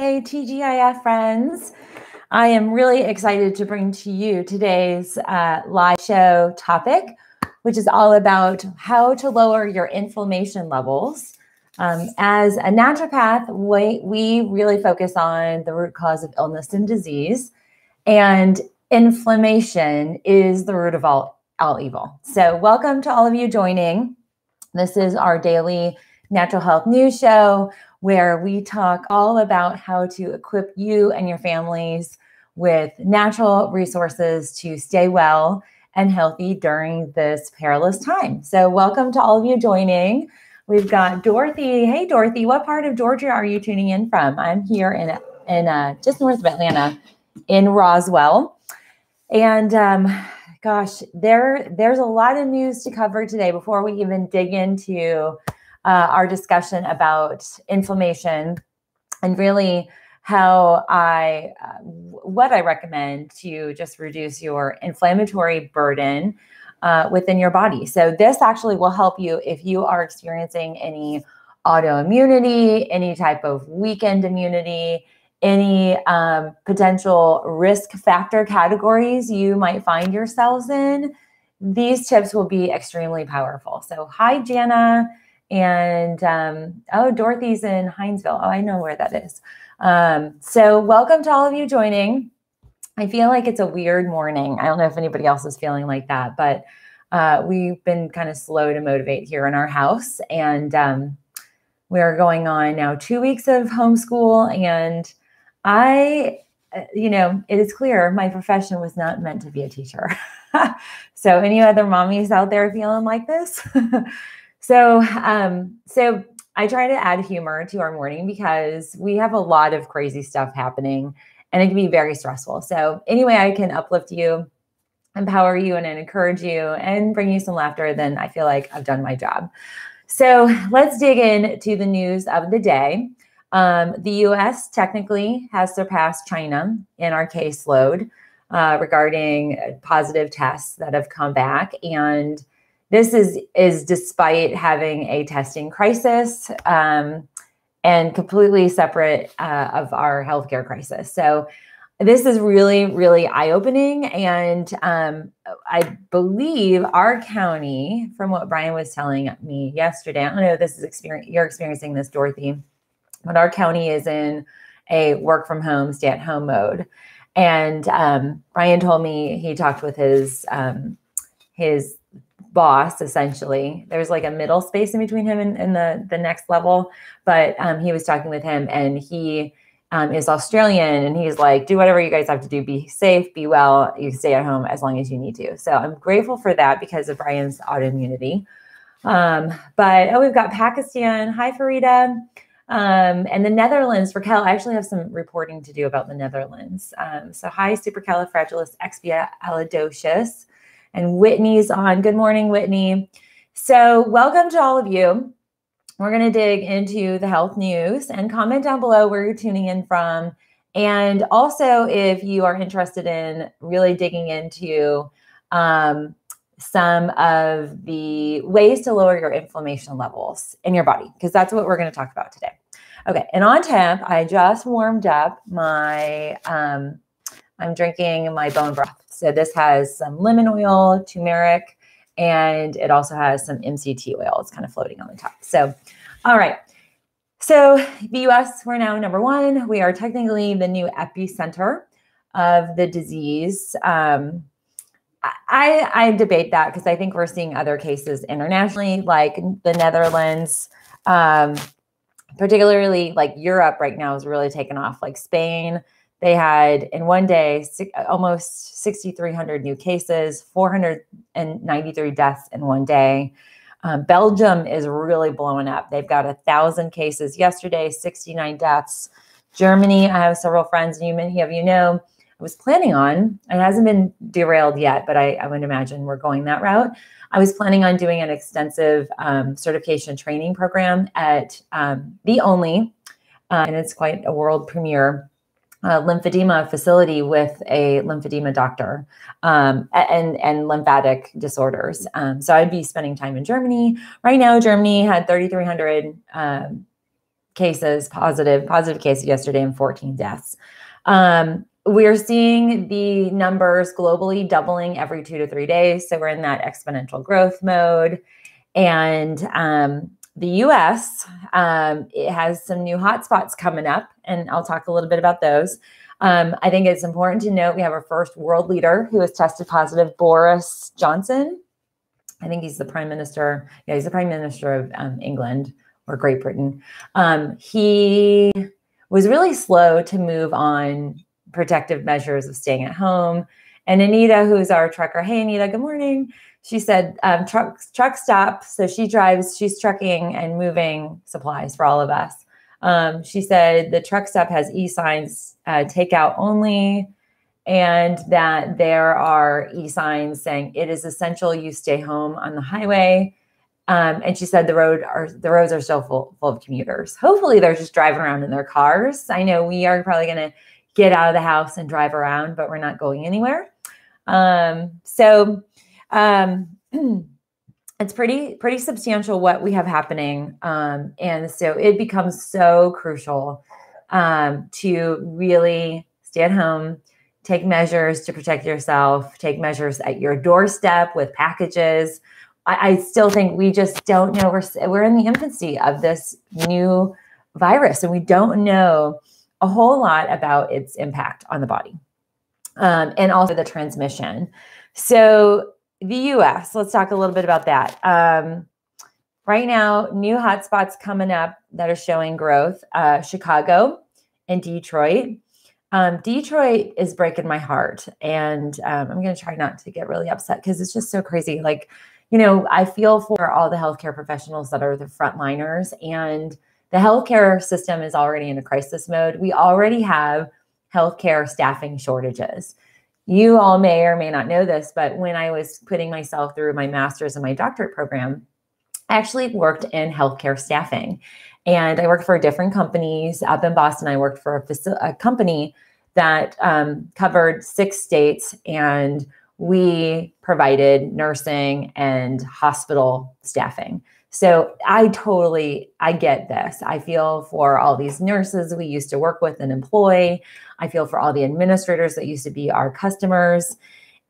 Hey, TGIF friends. I am really excited to bring to you today's uh, live show topic, which is all about how to lower your inflammation levels. Um, as a naturopath, we, we really focus on the root cause of illness and disease, and inflammation is the root of all, all evil. So, welcome to all of you joining. This is our daily natural health news show where we talk all about how to equip you and your families with natural resources to stay well and healthy during this perilous time. So, welcome to all of you joining. We've got Dorothy. Hey, Dorothy, what part of Georgia are you tuning in from? I'm here in in uh, just north of Atlanta, in Roswell, and um, gosh, there there's a lot of news to cover today. Before we even dig into uh, our discussion about inflammation and really how I, uh, what I recommend to just reduce your inflammatory burden uh, within your body. So, this actually will help you if you are experiencing any autoimmunity, any type of weakened immunity, any um, potential risk factor categories you might find yourselves in. These tips will be extremely powerful. So, hi, Jana. And um, oh, Dorothy's in Hinesville. Oh, I know where that is. Um, so, welcome to all of you joining. I feel like it's a weird morning. I don't know if anybody else is feeling like that, but uh, we've been kind of slow to motivate here in our house. And um, we're going on now two weeks of homeschool. And I, you know, it is clear my profession was not meant to be a teacher. so, any other mommies out there feeling like this? So, um, so I try to add humor to our morning because we have a lot of crazy stuff happening and it can be very stressful. So, anyway, I can uplift you, empower you, and encourage you and bring you some laughter, then I feel like I've done my job. So, let's dig into the news of the day. Um, the US technically has surpassed China in our caseload uh, regarding positive tests that have come back. And this is is despite having a testing crisis um, and completely separate uh, of our healthcare crisis. So this is really really eye opening, and um, I believe our county, from what Brian was telling me yesterday, I don't know if this is experience you're experiencing this, Dorothy, but our county is in a work from home, stay at home mode. And um, Brian told me he talked with his um, his boss essentially. There's like a middle space in between him and, and the the next level but um, he was talking with him and he um, is australian and he's like do whatever you guys have to do. Be safe be well. You stay at home as long as you need to. So i'm grateful for that because of brian's autoimmunity. Um, but oh we've got pakistan. Hi farida. Um, and the Netherlands, Raquel, I actually have some reporting to do about the Netherlands. Um, so, hi, supercalifragilisticexpialidocious. And Whitney's on. Good morning, Whitney. So, welcome to all of you. We're going to dig into the health news and comment down below where you're tuning in from. And also, if you are interested in really digging into um, some of the ways to lower your inflammation levels in your body, because that's what we're going to talk about today. Okay, and on tap, I just warmed up my, um, I'm drinking my bone broth. So this has some lemon oil, turmeric, and it also has some MCT oil. It's kind of floating on the top. So, all right. So the US, we're now number one. We are technically the new epicenter of the disease. Um, I, I debate that because I think we're seeing other cases internationally, like the Netherlands, um, particularly like Europe right now is really taken off, like Spain, they had in one day almost 6,300 new cases, 493 deaths in one day. Um, Belgium is really blowing up. They've got a thousand cases yesterday, 69 deaths. Germany, I have several friends, you many of you know, I was planning on, it hasn't been derailed yet, but I, I would imagine we're going that route. I was planning on doing an extensive um, certification training program at um, the only, uh, and it's quite a world premiere uh, lymphedema facility with a lymphedema doctor um, and and lymphatic disorders. Um, so I'd be spending time in Germany right now. Germany had 3,300 um, cases positive, positive cases yesterday, and 14 deaths. Um, we're seeing the numbers globally doubling every two to three days. So we're in that exponential growth mode. And um, the US, um, it has some new hotspots coming up, and I'll talk a little bit about those. Um, I think it's important to note we have our first world leader who has tested positive, Boris Johnson. I think he's the prime minister. Yeah, he's the prime minister of um, England or Great Britain. Um, he was really slow to move on protective measures of staying at home. And Anita, who's our trucker, hey Anita, good morning. She said um, truck truck stop. So she drives. She's trucking and moving supplies for all of us. Um, she said the truck stop has e signs, uh, takeout only, and that there are e signs saying it is essential you stay home on the highway. Um, and she said the road are the roads are still full, full of commuters. Hopefully, they're just driving around in their cars. I know we are probably going to get out of the house and drive around, but we're not going anywhere. Um, so um, it's pretty pretty substantial what we have happening, um, and so it becomes so crucial um, to really stay at home, take measures to protect yourself, take measures at your doorstep with packages. I, I still think we just don't know. We're we're in the infancy of this new virus, and we don't know a whole lot about its impact on the body um, and also the transmission. So, the US, let's talk a little bit about that. Um, right now, new hotspots coming up that are showing growth uh, Chicago and Detroit. Um, Detroit is breaking my heart. And um, I'm going to try not to get really upset because it's just so crazy. Like, you know, I feel for all the healthcare professionals that are the frontliners and the healthcare system is already in a crisis mode. We already have healthcare staffing shortages. You all may or may not know this, but when I was putting myself through my master's and my doctorate program, I actually worked in healthcare staffing. And I worked for different companies. Up in Boston, I worked for a, faci- a company that um, covered six states and we provided nursing and hospital staffing. So I totally I get this. I feel for all these nurses we used to work with and employ. I feel for all the administrators that used to be our customers.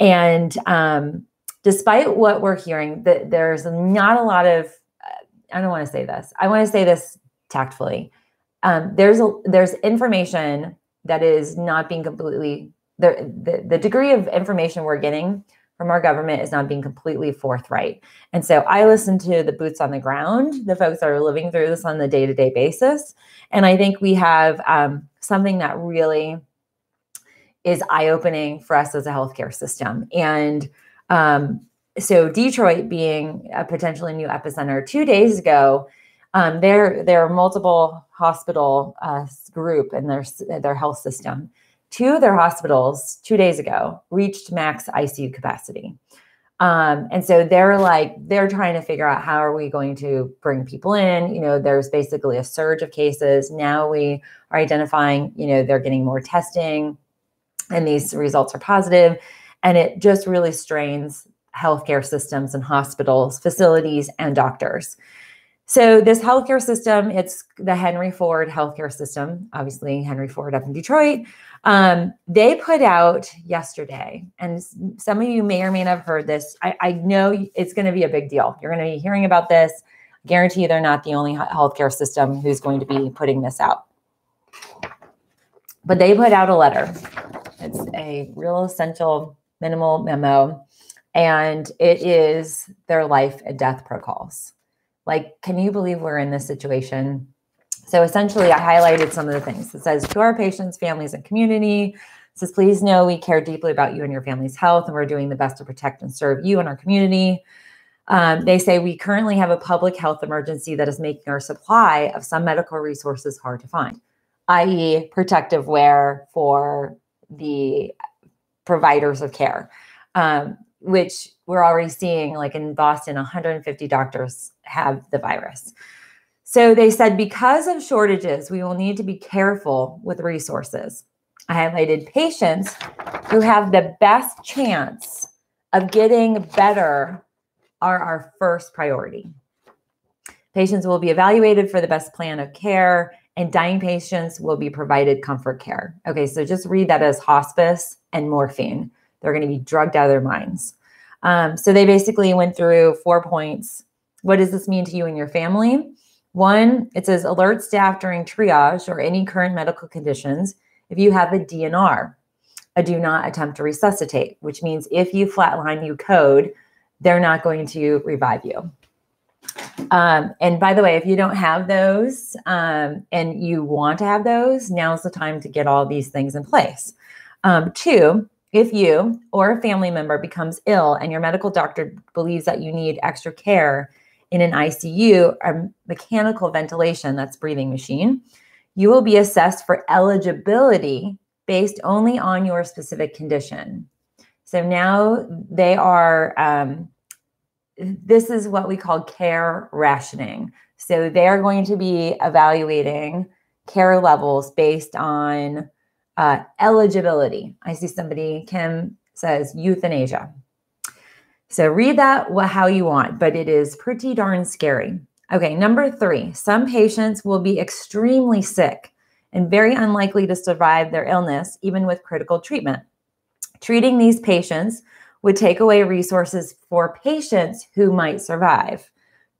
And um, despite what we're hearing, that there's not a lot of I don't want to say this. I want to say this tactfully. Um, there's a there's information that is not being completely the, the the degree of information we're getting from our government is not being completely forthright. And so I listen to the boots on the ground, the folks that are living through this on the day to day basis. And I think we have um, something that really is eye opening for us as a healthcare system. And um, so Detroit being a potentially new epicenter, two days ago, um, there there are multiple hospital uh, group in their their health system two of their hospitals two days ago reached max ICU capacity. Um, and so they're like, they're trying to figure out how are we going to bring people in? You know, there's basically a surge of cases. Now we are identifying, you know, they're getting more testing and these results are positive, And it just really strains healthcare systems and hospitals, facilities, and doctors. So this healthcare system, it's the Henry Ford healthcare system, obviously Henry Ford up in Detroit. Um, they put out yesterday, and some of you may or may not have heard this. I, I know it's going to be a big deal. You're going to be hearing about this. I guarantee they're not the only healthcare system who's going to be putting this out. But they put out a letter. It's a real essential minimal memo, and it is their life and death protocols. Like, can you believe we're in this situation? So essentially, I highlighted some of the things. It says to our patients, families, and community. It says, please know we care deeply about you and your family's health, and we're doing the best to protect and serve you and our community. Um, they say we currently have a public health emergency that is making our supply of some medical resources hard to find, i.e., protective wear for the providers of care. Um, which we're already seeing, like in Boston, 150 doctors have the virus. So they said because of shortages, we will need to be careful with resources. I highlighted patients who have the best chance of getting better are our first priority. Patients will be evaluated for the best plan of care and dying patients will be provided comfort care. Okay, so just read that as hospice and morphine. They're going to be drugged out of their minds. Um, so they basically went through four points. What does this mean to you and your family? One, it says alert staff during triage or any current medical conditions if you have a DNR, a do not attempt to resuscitate, which means if you flatline, you code, they're not going to revive you. Um, and by the way, if you don't have those um, and you want to have those, now's the time to get all these things in place. Um, two, if you or a family member becomes ill and your medical doctor believes that you need extra care in an ICU or mechanical ventilation, that's breathing machine, you will be assessed for eligibility based only on your specific condition. So now they are, um, this is what we call care rationing. So they are going to be evaluating care levels based on uh, eligibility. I see somebody, Kim says euthanasia. So read that how you want, but it is pretty darn scary. Okay, number three, some patients will be extremely sick and very unlikely to survive their illness, even with critical treatment. Treating these patients would take away resources for patients who might survive.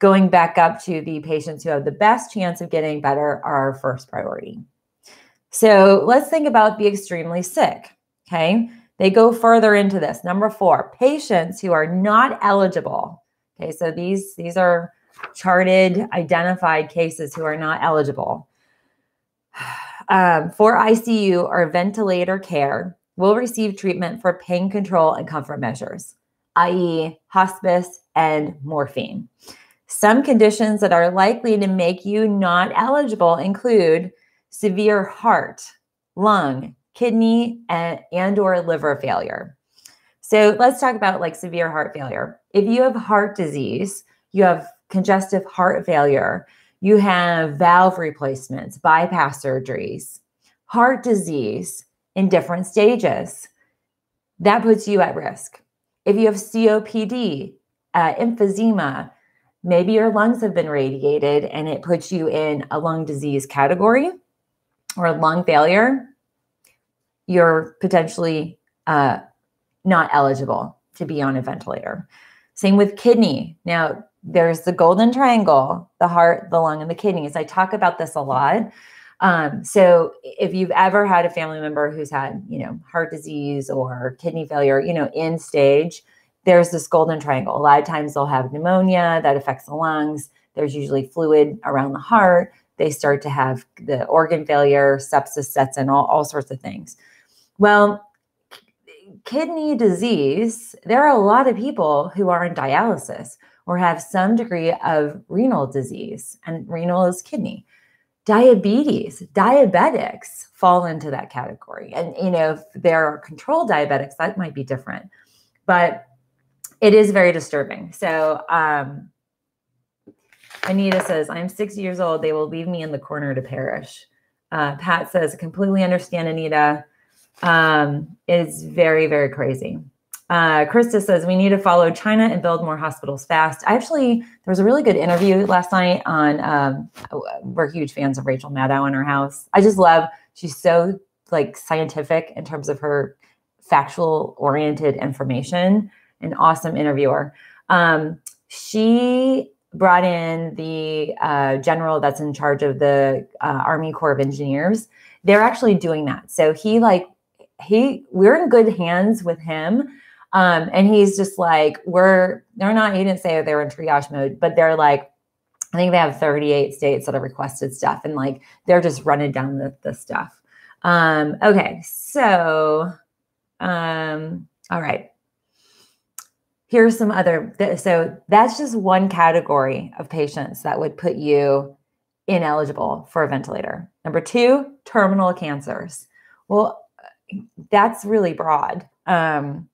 Going back up to the patients who have the best chance of getting better are our first priority. So let's think about the extremely sick. Okay. They go further into this. Number four, patients who are not eligible. Okay. So these, these are charted, identified cases who are not eligible um, for ICU or ventilator care will receive treatment for pain control and comfort measures, i.e., hospice and morphine. Some conditions that are likely to make you not eligible include severe heart, lung, kidney, and, and or liver failure. So let's talk about like severe heart failure. If you have heart disease, you have congestive heart failure, you have valve replacements, bypass surgeries, heart disease in different stages. That puts you at risk. If you have COPD, uh, emphysema, maybe your lungs have been radiated and it puts you in a lung disease category or lung failure, you're potentially uh, not eligible to be on a ventilator. Same with kidney. Now, there's the golden triangle the heart, the lung, and the kidneys. I talk about this a lot. Um, so if you've ever had a family member who's had, you know, heart disease or kidney failure, you know, in stage, there's this golden triangle. A lot of times they'll have pneumonia that affects the lungs. There's usually fluid around the heart they start to have the organ failure, sepsis sets in, all, all sorts of things. Well, kidney disease, there are a lot of people who are in dialysis or have some degree of renal disease, and renal is kidney. Diabetes, diabetics fall into that category. And, you know, if there are controlled diabetics, that might be different. But it is very disturbing. So, um, Anita says, I'm six years old. They will leave me in the corner to perish. Uh, Pat says, completely understand, Anita. Um, it's very, very crazy. Uh, Krista says, we need to follow China and build more hospitals fast. I actually, there was a really good interview last night on, um, we're huge fans of Rachel Maddow in her house. I just love, she's so like scientific in terms of her factual oriented information, an awesome interviewer. Um, she brought in the uh, general that's in charge of the uh, Army Corps of Engineers. They're actually doing that. So he like he we're in good hands with him. Um, and he's just like, we're they're not, he didn't say they're in triage mode, but they're like, I think they have 38 states that have requested stuff, and like they're just running down the, the stuff. Um, okay, so um, all right here's some other so that's just one category of patients that would put you ineligible for a ventilator number two terminal cancers well that's really broad um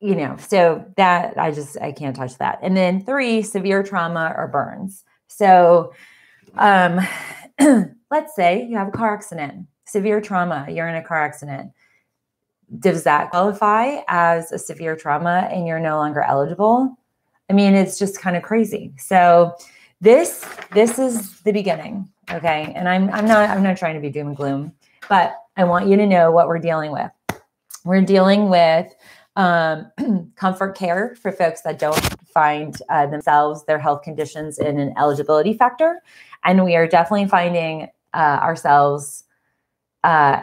you know so that i just i can't touch that and then three severe trauma or burns so um let's say you have a car accident severe trauma you're in a car accident does that qualify as a severe trauma and you're no longer eligible? I mean, it's just kind of crazy. So this this is the beginning, okay? And I'm I'm not I'm not trying to be doom and gloom, but I want you to know what we're dealing with. We're dealing with um, comfort care for folks that don't find uh, themselves, their health conditions in an eligibility factor. And we are definitely finding uh, ourselves uh,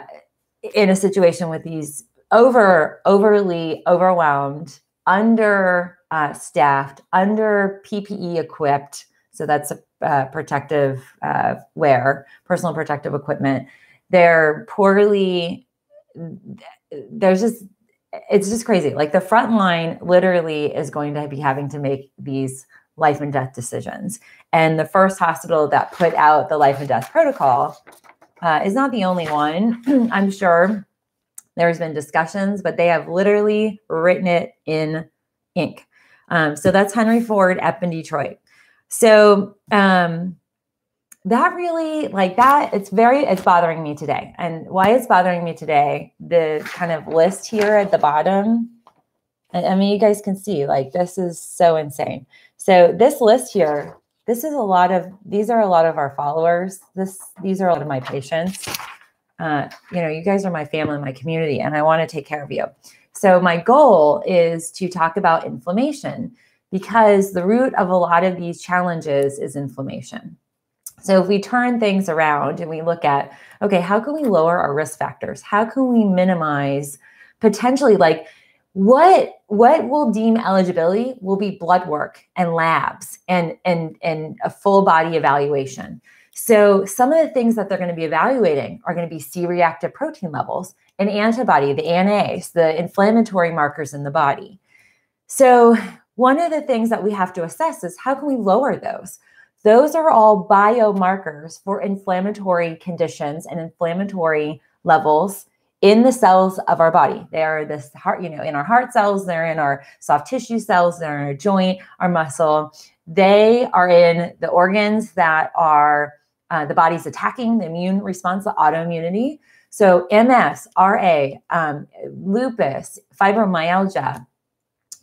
in a situation with these over overly overwhelmed, under uh, staffed, under PPE equipped. So that's a uh, protective uh, wear, personal protective equipment. They're poorly. There's just it's just crazy. Like the front line literally is going to be having to make these life and death decisions. And the first hospital that put out the life and death protocol uh, is not the only one. I'm sure there's been discussions, but they have literally written it in ink. Um, so that's Henry Ford up in Detroit. So um, that really like that it's very it's bothering me today. And why it's bothering me today the kind of list here at the bottom i mean you guys can see like this is so insane. So this list here this is a lot of these are a lot of our followers. This these are a lot of my patients. Uh, you know you guys are my family my community and i want to take care of you. So my goal is to talk about inflammation because the root of a lot of these challenges is inflammation so if we turn things around and we look at, okay, how can we lower our risk factors? How can we minimize potentially like what what will deem eligibility will be blood work and labs and and and a full body evaluation. So some of the things that they're going to be evaluating are going to be C-reactive protein levels, and antibody, the ANAs, the inflammatory markers in the body. So one of the things that we have to assess is how can we lower those? Those are all biomarkers for inflammatory conditions and inflammatory levels in the cells of our body. They are this heart, you know, in our heart cells, they're in our soft tissue cells, they're in our joint, our muscle. They are in the organs that are uh, the body's attacking the immune response, the autoimmunity. So MS, RA, um, lupus, fibromyalgia,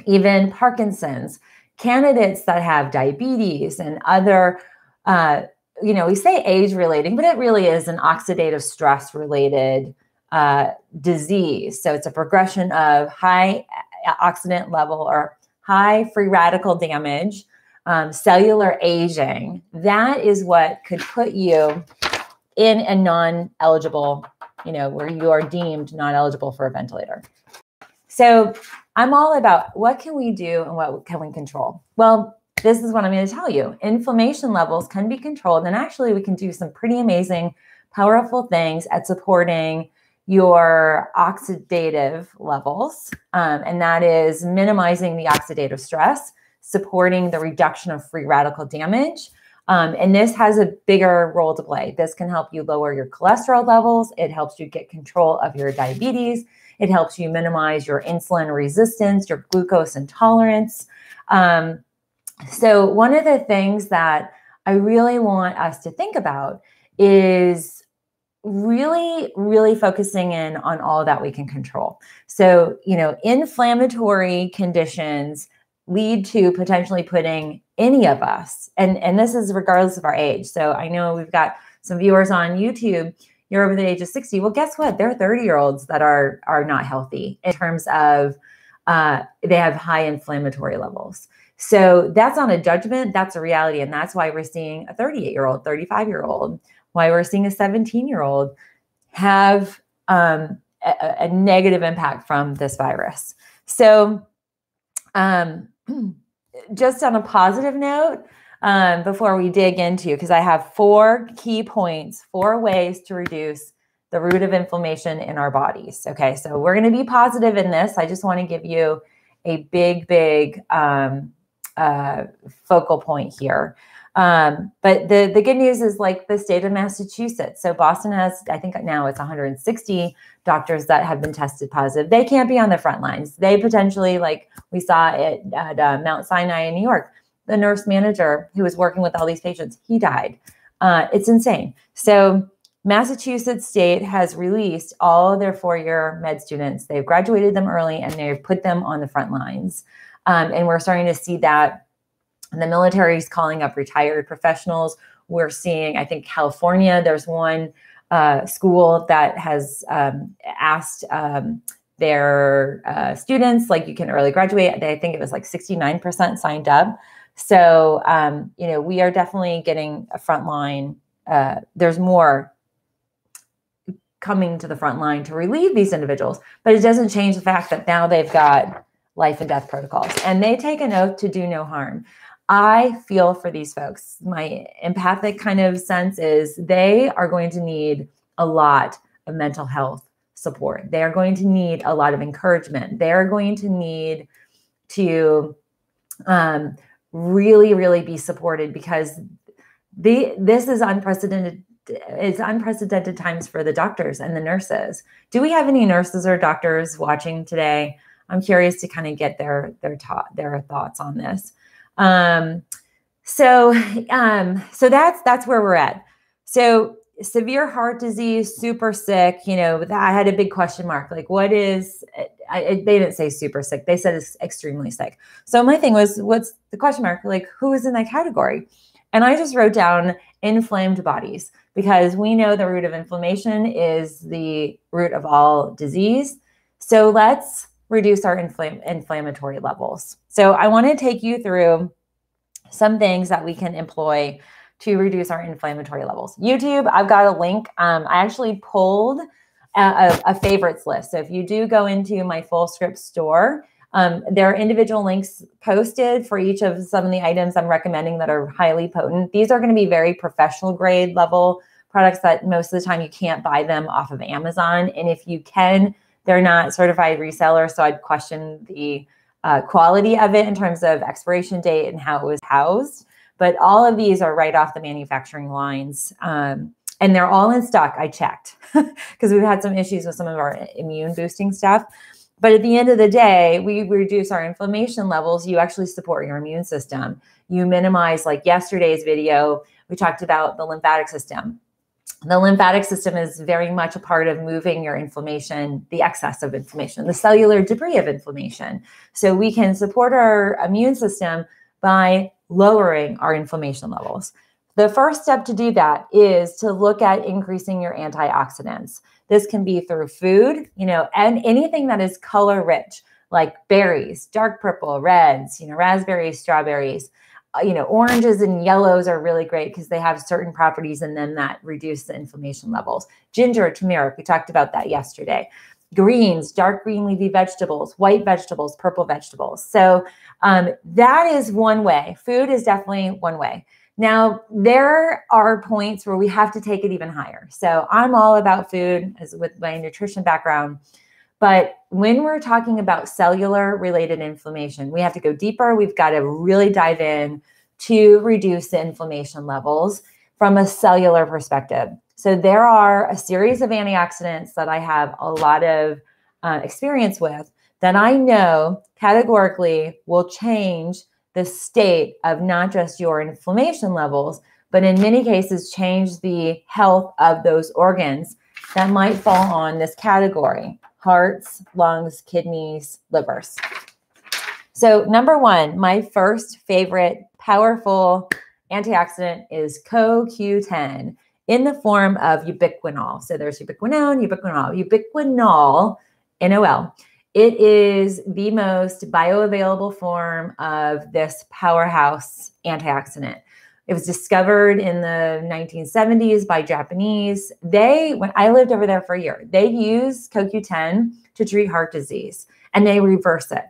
even Parkinson's, candidates that have diabetes and other uh, you know we say age relating but it really is an oxidative stress related uh, disease. So it's a progression of high oxidant level or high free radical damage um, cellular aging. That is what could put you in a non-eligible you know where you are deemed not eligible for a ventilator. So I'm all about what can we do and what can we control? Well, this is what I'm going to tell you. Inflammation levels can be controlled, and actually, we can do some pretty amazing, powerful things at supporting your oxidative levels. Um, and that is minimizing the oxidative stress, supporting the reduction of free radical damage. Um, and this has a bigger role to play. This can help you lower your cholesterol levels. It helps you get control of your diabetes. It helps you minimize your insulin resistance, your glucose intolerance. Um, so, one of the things that I really want us to think about is really, really focusing in on all that we can control. So, you know, inflammatory conditions lead to potentially putting any of us, and, and this is regardless of our age. So, I know we've got some viewers on YouTube you're over the age of 60 well guess what? There are 30 year olds that are are not healthy in terms of uh, they have high inflammatory levels. So that's not a judgment. That's a reality. And that's why we're seeing a 38 year old 35 year old why we're seeing a 17 year old have um, a, a, negative impact from this virus. So um, just on a positive note um, before we dig into, because I have four key points, four ways to reduce the root of inflammation in our bodies. Okay, so we're going to be positive in this. I just want to give you a big, big um, uh, focal point here. Um, but the the good news is like the state of Massachusetts. So Boston has, I think now it's 160 doctors that have been tested positive. They can't be on the front lines. They potentially, like we saw at, at uh, Mount Sinai in New York, the nurse manager who was working with all these patients, he died. Uh, it's insane. So Massachusetts State has released all of their four-year med students. They've graduated them early and they've put them on the front lines. Um, and we're starting to see that the military is calling up retired professionals. We're seeing, I think, California, there's one uh, school that has um, asked um, their uh, students, like you can early graduate. I think it was like 69% signed up. So, um, you know, we are definitely getting a front line. Uh, there's more coming to the front line to relieve these individuals, but it doesn't change the fact that now they've got life and death protocols and they take an oath to do no harm. I feel for these folks. My empathic kind of sense is they are going to need a lot of mental health support. They are going to need a lot of encouragement. They're going to need to um, really, really be supported because the this is unprecedented. It's unprecedented times for the doctors and the nurses. Do we have any nurses or doctors watching today? I'm curious to kind of get their their ta- their thoughts on this. Um, so um, so that's that's where we're at. So severe heart disease, super sick, you know, I had a big question mark. Like, what is, I, they didn't say super sick. They said it's extremely sick. So my thing was, what's the question mark? Like, who is in that category? And I just wrote down inflamed bodies because we know the root of inflammation is the root of all disease. So let's reduce our infl- inflammatory levels. So I want to take you through some things that we can employ to reduce our inflammatory levels. YouTube, I've got a link. Um, I actually pulled a, a, favorites list. So if you do go into my Fullscript store, um, there are individual links posted for each of some of the items I'm recommending that are highly potent. These are going to be very professional grade level products that most of the time you can't buy them off of Amazon. And if you can, they're not certified resellers. So I'd question the uh, quality of it in terms of expiration date and how it was housed. But all of these are right off the manufacturing lines. Um, and they're all in stock. I checked because we've had some issues with some of our immune boosting stuff. But at the end of the day, we reduce our inflammation levels. You actually support your immune system. You minimize, like yesterday's video, we talked about the lymphatic system. The lymphatic system is very much a part of moving your inflammation, the excess of inflammation, the cellular debris of inflammation. So we can support our immune system by lowering our inflammation levels. The first step to do that is to look at increasing your antioxidants. This can be through food, you know, and anything that is color rich, like berries, dark purple, reds, you know, raspberries, strawberries. Uh, you know, oranges and yellows are really great because they have certain properties in them that reduce the inflammation levels. Ginger, turmeric, we talked about that yesterday greens, dark green leafy vegetables, white vegetables, purple vegetables. So um, that is one way. Food is definitely one way. Now, there are points where we have to take it even higher. So I'm all about food as with my nutrition background. But when we're talking about cellular related inflammation, we have to go deeper. We've got to really dive in to reduce the inflammation levels from a cellular perspective. So there are a series of antioxidants that I have a lot of uh, experience with that I know categorically will change the state of not just your inflammation levels, but in many cases, change the health of those organs that might fall on this category hearts, lungs, kidneys, livers. So, number one, my first favorite powerful antioxidant is CoQ10 in the form of ubiquinol. So there's ubiquinone, ubiquinol, ubiquinol, NOL. It is the most bioavailable form of this powerhouse antioxidant. It was discovered in the 1970s by Japanese. They, when I lived over there for a year, they use CoQ10 to treat heart disease and they reverse it.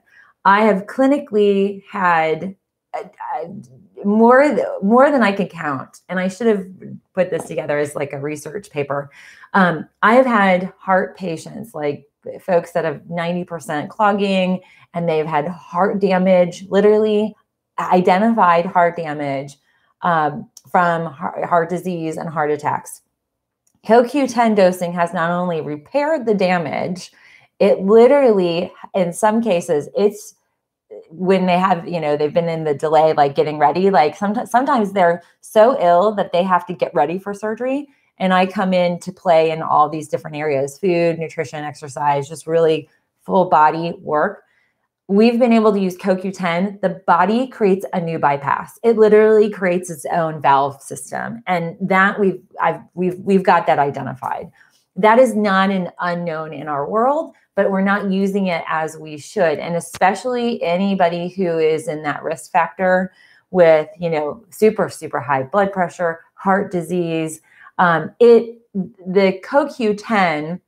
I have clinically had more more than I can count, and I should have put this together as like a research paper. Um, I have had heart patients, like folks that have 90% clogging, and they've had heart damage, literally identified heart damage um, from heart, heart disease and heart attacks. CoQ10 dosing has not only repaired the damage, it literally, in some cases, it's when they have you know they've been in the delay like getting ready like sometimes sometimes they're so ill that they have to get ready for surgery and i come in to play in all these different areas food nutrition exercise just really full body work we've been able to use CoQ10, the body creates a new bypass. It literally creates its own valve system. And that we've I've we've we've got that identified. That is not an unknown in our world, but we're not using it as we should. And especially anybody who is in that risk factor with, you know, super, super high blood pressure, heart disease. Um, it the CoQ10,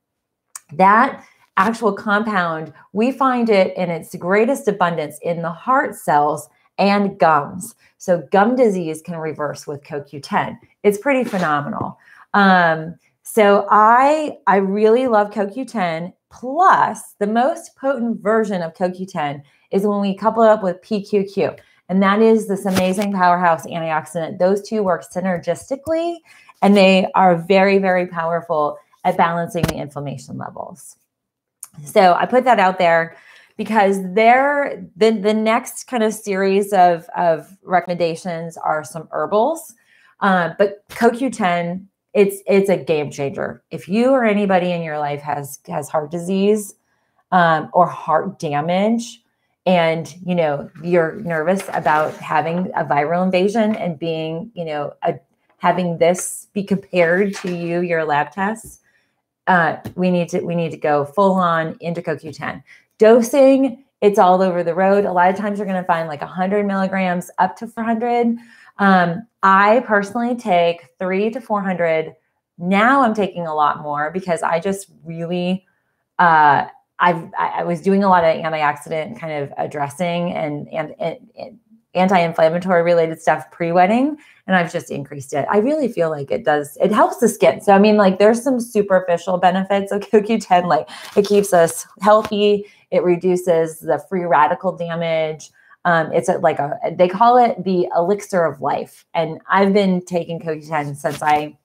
that actual compound, we find it in its greatest abundance in the heart cells and gums. So gum disease can reverse with CoQ10. It's pretty phenomenal. Um, so I I really love CoQ10. Plus, the most potent version of CoQ10 is when we couple it up with PQQ, and that is this amazing powerhouse antioxidant. Those two work synergistically, and they are very very powerful at balancing the inflammation levels. So I put that out there because there the, the next kind of series of, of recommendations are some herbals. Uh, but CoQ10, it's it's a game changer. If you or anybody in your life has has heart disease um, or heart damage, and you know you're nervous about having a viral invasion and being you know a, having this be compared to you your lab tests uh, we need to we need to go full on into CoQ10. Dosing, it's all over the road. A lot of times you're going to find like 100 milligrams up to 400. Um, I personally take three to 400. Now I'm taking a lot more because I just really, uh, I've, I was doing a lot of antioxidant kind of addressing and, and, and anti-inflammatory related stuff pre-wedding and I've just increased it. I really feel like it does it helps the skin. So I mean like there's some superficial benefits of CoQ10 like it keeps us healthy, it reduces the free radical damage. Um, it's a, like a they call it the elixir of life and I've been taking CoQ10 since I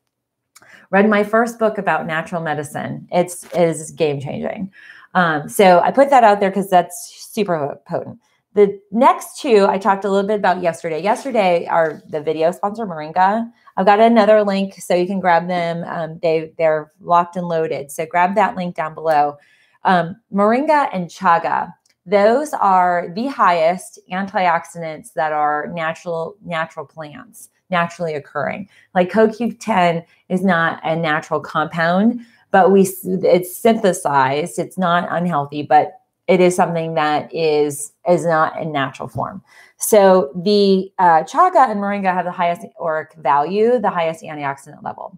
read my first book about natural medicine. It's it is game changing. Um, so I put that out there because that's super potent. The next two I talked a little bit about yesterday. Yesterday are the video sponsor Moringa. I've got another link so you can grab them. Um, they they're locked and loaded. So grab that link down below. Um, Moringa and chaga. Those are the highest antioxidants that are natural natural plants naturally occurring. Like CoQ10 is not a natural compound, but we it's synthesized. It's not unhealthy, but it is something that is is not in natural form. So the uh, chaga and moringa have the highest ORAC value, the highest antioxidant level,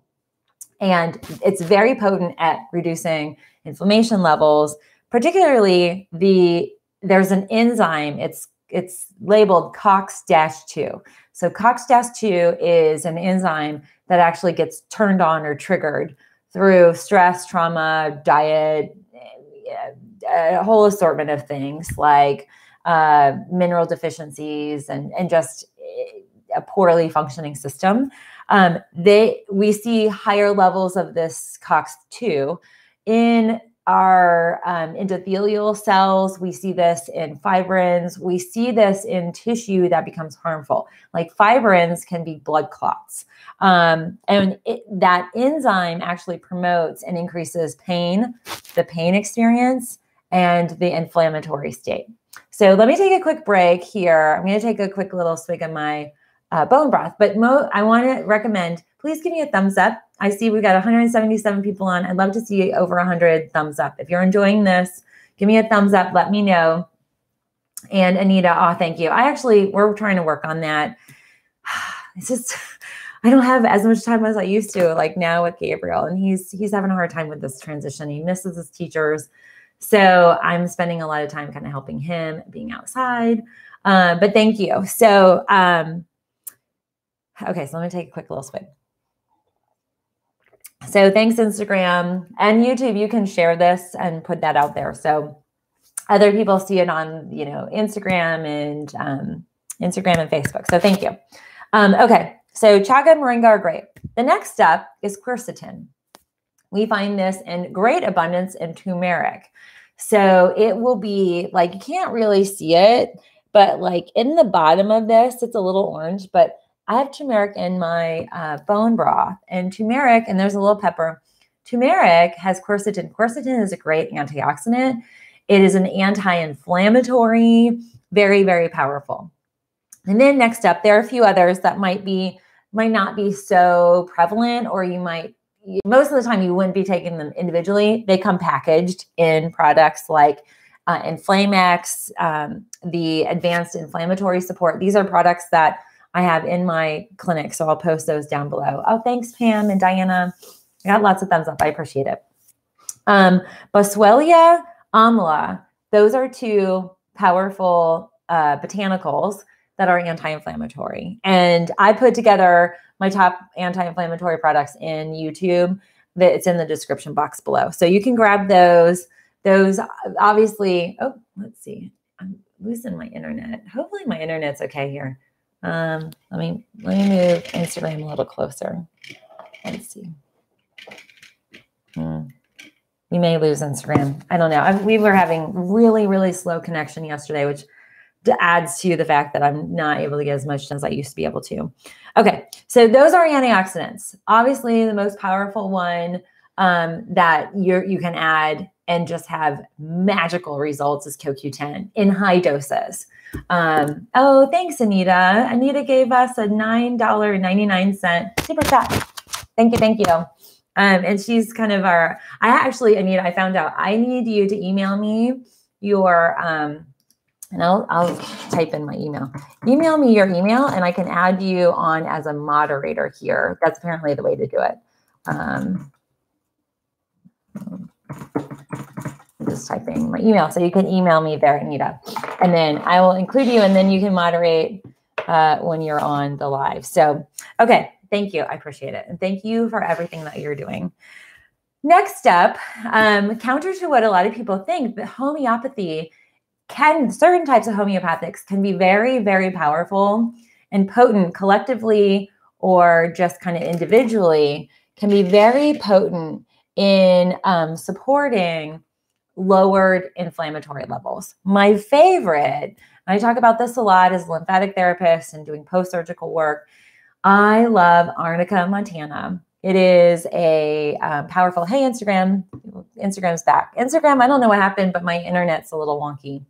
and it's very potent at reducing inflammation levels. Particularly the there's an enzyme. It's it's labeled COX-2. So COX-2 is an enzyme that actually gets turned on or triggered through stress, trauma, diet, a whole assortment of things like uh, mineral deficiencies and and just a poorly functioning system. Um, they we see higher levels of this COX2 in our um, endothelial cells. We see this in fibrins. We see this in tissue that becomes harmful. Like fibrins can be blood clots. Um, and it, that enzyme actually promotes and increases pain, the pain experience, and the inflammatory state. So let me take a quick break here. I'm going to take a quick little swig of my uh, bone broth, but Mo, I want to recommend please give me a thumbs up. I see we've got 177 people on. I'd love to see over 100 thumbs up. If you're enjoying this, give me a thumbs up. Let me know. And Anita, oh, thank you. I actually, we're trying to work on that. It's just, I don't have as much time as I used to, like now with Gabriel, and he's he's having a hard time with this transition. He misses his teachers. So I'm spending a lot of time kind of helping him being outside. Uh, but thank you. So, um, okay, so let me take a quick little swig. So thanks, Instagram and YouTube. You can share this and put that out there. So other people see it on, you know, Instagram and um, Instagram and Facebook. So thank you. Um, okay, so chaga and moringa are great. The next step is quercetin. We find this in great abundance in turmeric. So it will be like you can't really see it, but like in the bottom of this, it's a little orange, but I have turmeric in my uh, bone broth and turmeric, and there's a little pepper. Turmeric has quercetin. Quercetin is a great antioxidant. It is an anti inflammatory, very, very powerful. And then next up, there are a few others that might be might not be so prevalent, or you might most of the time you wouldn't be taking them individually. They come packaged in products like uh, InflameX, um, the advanced inflammatory support. These are products that I have in my clinic. So I'll post those down below. Oh, thanks, Pam and Diana. I got lots of thumbs up. I appreciate it. Um, Boswellia amla, those are two powerful uh, botanicals that are anti-inflammatory. And I put together my top anti-inflammatory products in YouTube. That it's in the description box below. So you can grab those. Those obviously, oh, let's see. I'm losing my internet. Hopefully my internet's okay here. Um, let me let me move Instagram a little closer. Let's see. Hmm. We may lose Instagram. I don't know. I, we were having really, really slow connection yesterday, which adds to the fact that I'm not able to get as much as I used to be able to. Okay, so those are antioxidants. Obviously, the most powerful one um, that you you can add and just have magical results is CoQ10 in high doses. Um, oh, thanks, Anita. Anita gave us a $9.99 super chat. Thank you, thank you. Um, and she's kind of our, I actually, Anita, I found out I need you to email me your, um, and I'll, I'll type in my email. Email me your email and I can add you on as a moderator here. That's apparently the way to do it. Um, I'm just typing my email. So you can email me there, Anita. And then I will include you and then you can moderate uh, when you're on the live. So, okay. Thank you. I appreciate it. And thank you for everything that you're doing. Next up, um, counter to what a lot of people think, that homeopathy can, certain types of homeopathics can be very, very powerful and potent collectively or just kind of individually, can be very potent in um, supporting lowered inflammatory levels. My favorite, I talk about this a lot as lymphatic therapist and doing post surgical work. I love Arnica montana. It is a um, powerful. Hey, Instagram, Instagram's back. Instagram, I don't know what happened, but my internet's a little wonky.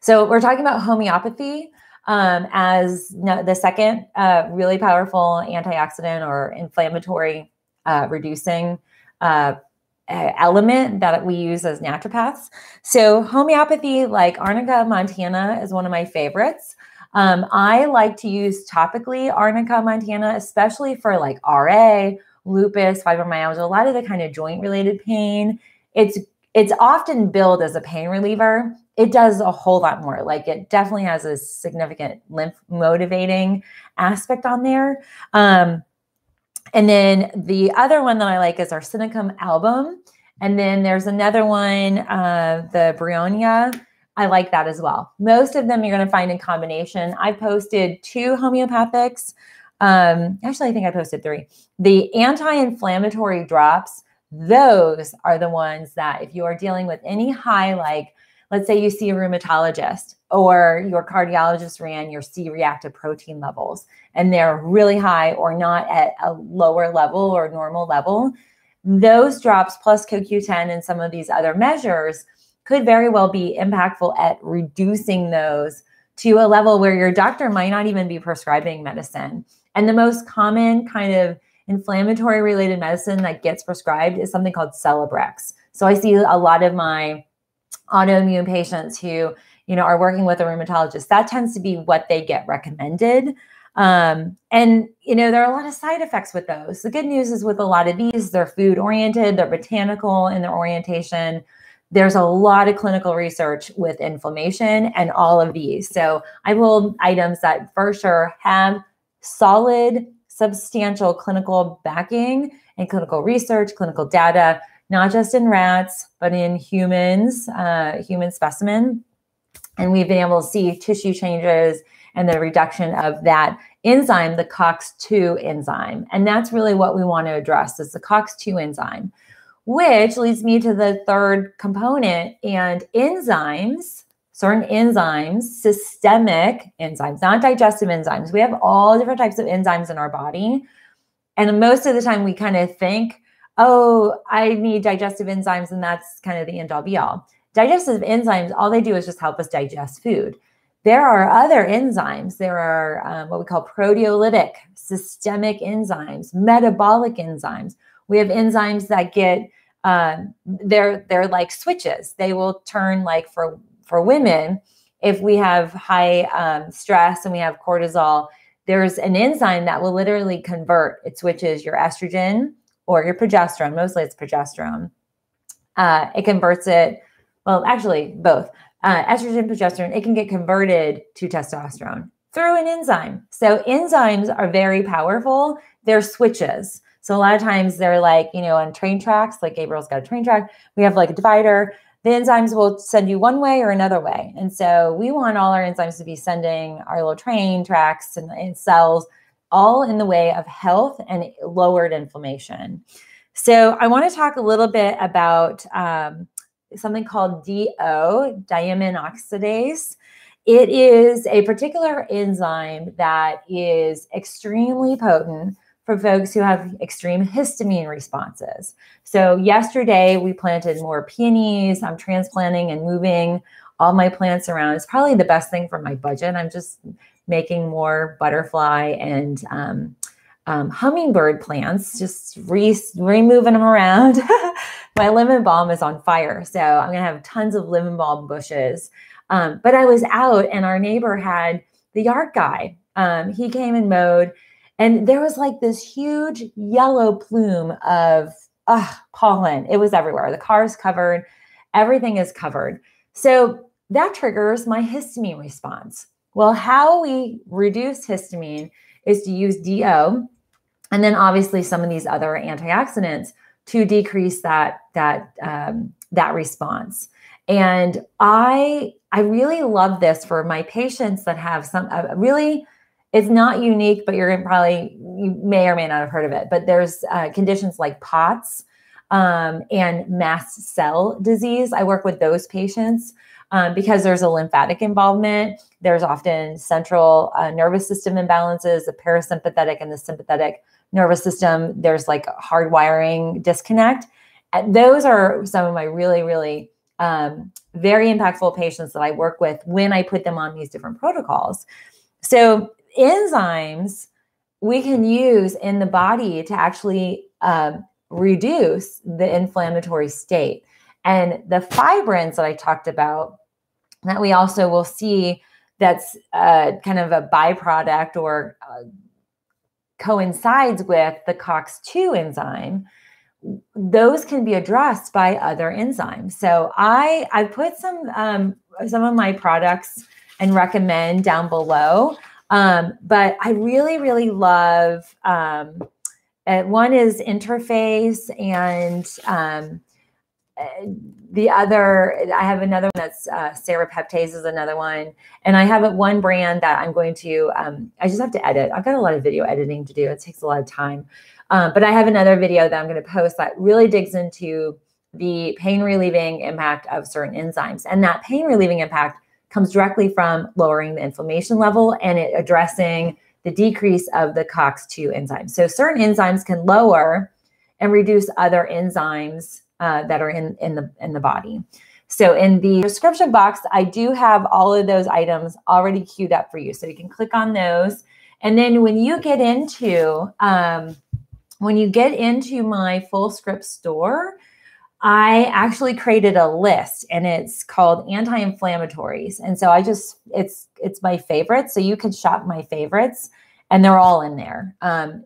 So we're talking about homeopathy um, as the second uh, really powerful antioxidant or inflammatory uh, reducing uh, element that we use as naturopaths. So homeopathy, like Arnica montana, is one of my favorites. Um, I like to use topically Arnica montana, especially for like RA, lupus, fibromyalgia, a lot of the kind of joint related pain. It's it's often billed as a pain reliever. It does a whole lot more. Like it definitely has a significant lymph motivating aspect on there. Um, and then the other one that I like is Arsenicum album. And then there's another one, uh, the Bryonia I like that as well. Most of them you're going to find in combination. I posted two homeopathics. Um, actually, I think I posted three. The anti inflammatory drops, those are the ones that if you are dealing with any high, like let's say you see a rheumatologist or your cardiologist ran your C reactive protein levels and they're really high or not at a lower level or normal level, those drops plus CoQ10 and some of these other measures could very well be impactful at reducing those to a level where your doctor might not even be prescribing medicine. And the most common kind of inflammatory related medicine that gets prescribed is something called Celebrex. So I see a lot of my autoimmune patients who, you know, are working with a rheumatologist. That tends to be what they get recommended. Um, and you know, there are a lot of side effects with those. The good news is with a lot of these, they're food oriented, they're botanical in their orientation there's a lot of clinical research with inflammation and all of these. So I will items that for sure have solid, substantial clinical backing and clinical research, clinical data, not just in rats, but in humans, uh, human specimen. And we've been able to see tissue changes and the reduction of that enzyme, the COX2 enzyme. And that's really what we want to address is the COX2 enzyme which leads me to the third component and enzymes certain enzymes systemic enzymes not digestive enzymes we have all different types of enzymes in our body and most of the time we kind of think oh i need digestive enzymes and that's kind of the end all be all digestive enzymes, all they do is just help us digest food. There are other enzymes. There are um, what we call proteolytic, systemic enzymes, metabolic enzymes. We have enzymes that get um, they're they're like switches. They will turn like for for women if we have high um, stress and we have cortisol. There's an enzyme that will literally convert. It switches your estrogen or your progesterone. Mostly it's progesterone. Uh, it converts it. Well, actually, both uh, estrogen, progesterone. It can get converted to testosterone through an enzyme. So enzymes are very powerful. They're switches. So a lot of times they're like, you know, on train tracks, like Gabriel's got a train track, we have like a divider. The enzymes will send you one way or another way. And so we want all our enzymes to be sending our little train tracks and, and cells all in the way of health and lowered inflammation. So I want to talk a little bit about um, something called DAO, diamine oxidase. It is a particular enzyme that is extremely potent for folks who have extreme histamine responses. So, yesterday we planted more peonies. I'm transplanting and moving all my plants around. It's probably the best thing for my budget. I'm just making more butterfly and um, um, hummingbird plants, just re- removing them around. my lemon balm is on fire. So, I'm going to have tons of lemon balm bushes. Um, but I was out and our neighbor had the yard guy. Um, he came and mowed and there was like this huge yellow plume of pollen. It was everywhere. The car is covered, everything is covered. So that triggers my histamine response. Well, how we reduce histamine is to use DAO and then obviously some of these other antioxidants to decrease that that um, that response. And I I really love this for my patients that have some uh, really it's not unique, but you're probably, you may or may not have heard of it. But there's uh, conditions like POTS um, and mast cell disease. I work with those patients um, because there's a lymphatic involvement. There's often central uh, nervous system imbalances, the parasympathetic and the sympathetic nervous system. There's like hardwiring disconnect. And those are some of my really, really um, very impactful patients that I work with when I put them on these different protocols. So enzymes we can use in the body to actually um, reduce the inflammatory state. And the fibrins that I talked about, that we also will see that's uh, kind of a byproduct or uh, coincides with the COX2 enzyme, those can be addressed by other enzymes. So I I put some um, some of my products and recommend down below. Um, but I really, really love um, uh, one is Interfase and um, the other i have another one that's uh, serrapeptase is another one. And i have one brand that i'm going to um, i just have to edit. I've got a lot of video editing to do. It takes a lot of time. Um, but i have another video that i'm going to post that really digs into the pain relieving impact of certain enzymes. And that pain relieving impact comes directly from lowering the inflammation level and it addressing the decrease of the COX2 enzyme. So certain enzymes can lower and reduce other enzymes uh, that are in, in, the, in the body. So in the description box, I do have all of those items already queued up for you. So you can click on those. And then when you get into, um, when you get into my Fullscript store, I actually created a list and it's called anti-inflammatories. And so I just it's it's my favorites. So you can shop my favorites and they're all in there. Um,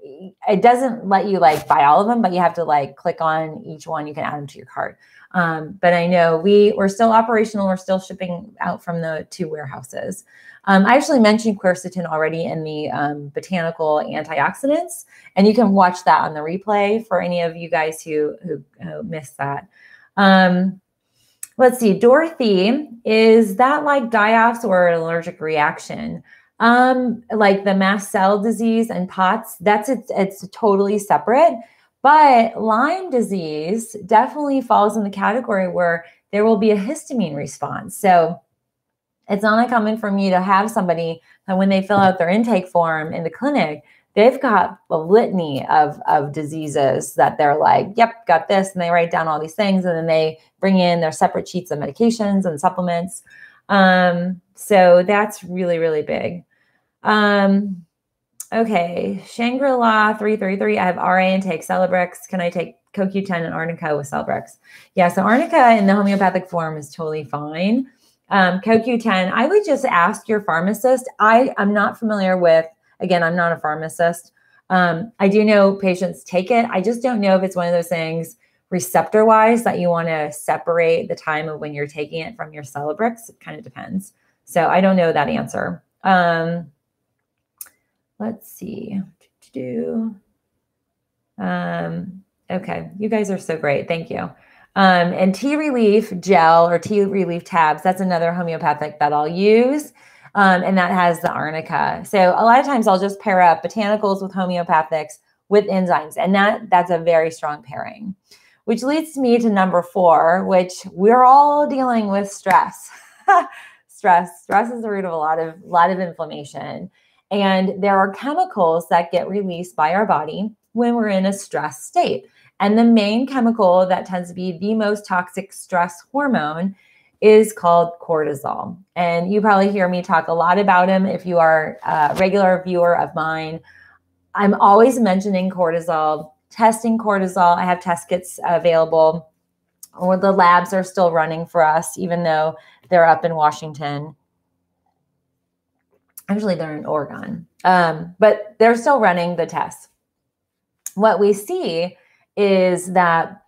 it doesn't let you like buy all of them, but you have to like click on each one. You can add them to your cart. Um, but I know we we're still operational. We're still shipping out from the two warehouses. Um, I actually mentioned quercetin already in the um, botanical antioxidants, and you can watch that on the replay for any of you guys who who, who missed that. Um, let's see, Dorothy, is that like die-offs or an allergic reaction? Um, like the mast cell disease and POTS, that's it's, it's totally separate. But Lyme disease definitely falls in the category where there will be a histamine response. So it's not uncommon for me to have somebody that when they fill out their intake form in the clinic, they've got a litany of, of diseases that they're like, yep, got this. And they write down all these things and then they bring in their separate sheets of medications and supplements. Um, so that's really, really big. Um, okay, Shangri La 333. I have RA and take Celebrex. Can I take CoQ10 and Arnica with Celebrex? Yeah, so Arnica in the homeopathic form is totally fine. Um, CoQ10, I would just ask your pharmacist. I am not familiar with Again, I'm not a pharmacist. Um, I do know patients take it. I just don't know if it's one of those things receptor wise that you want to separate the time of when you're taking it from your Celebrex. It kind of depends. So I don't know that answer. Um, let's see. Um, okay, you guys are so great. Thank you. Um, and T-Relief gel or T-Relief tabs, that's another homeopathic that I'll use um, and that has the arnica. So a lot of times I'll just pair up botanicals with homeopathics with enzymes, and that that's a very strong pairing. Which leads me to number four, which we're all dealing with stress. stress, stress is the root of a lot of lot of inflammation, and there are chemicals that get released by our body when we're in a stress state. And the main chemical that tends to be the most toxic stress hormone is called cortisol. And you probably hear me talk a lot about him if you are a regular viewer of mine. I'm always mentioning cortisol, testing cortisol. I have test kits available, or the labs are still running for us, even though they're up in Washington. Actually, they're in Oregon, um, but they're still running the tests. What we see is that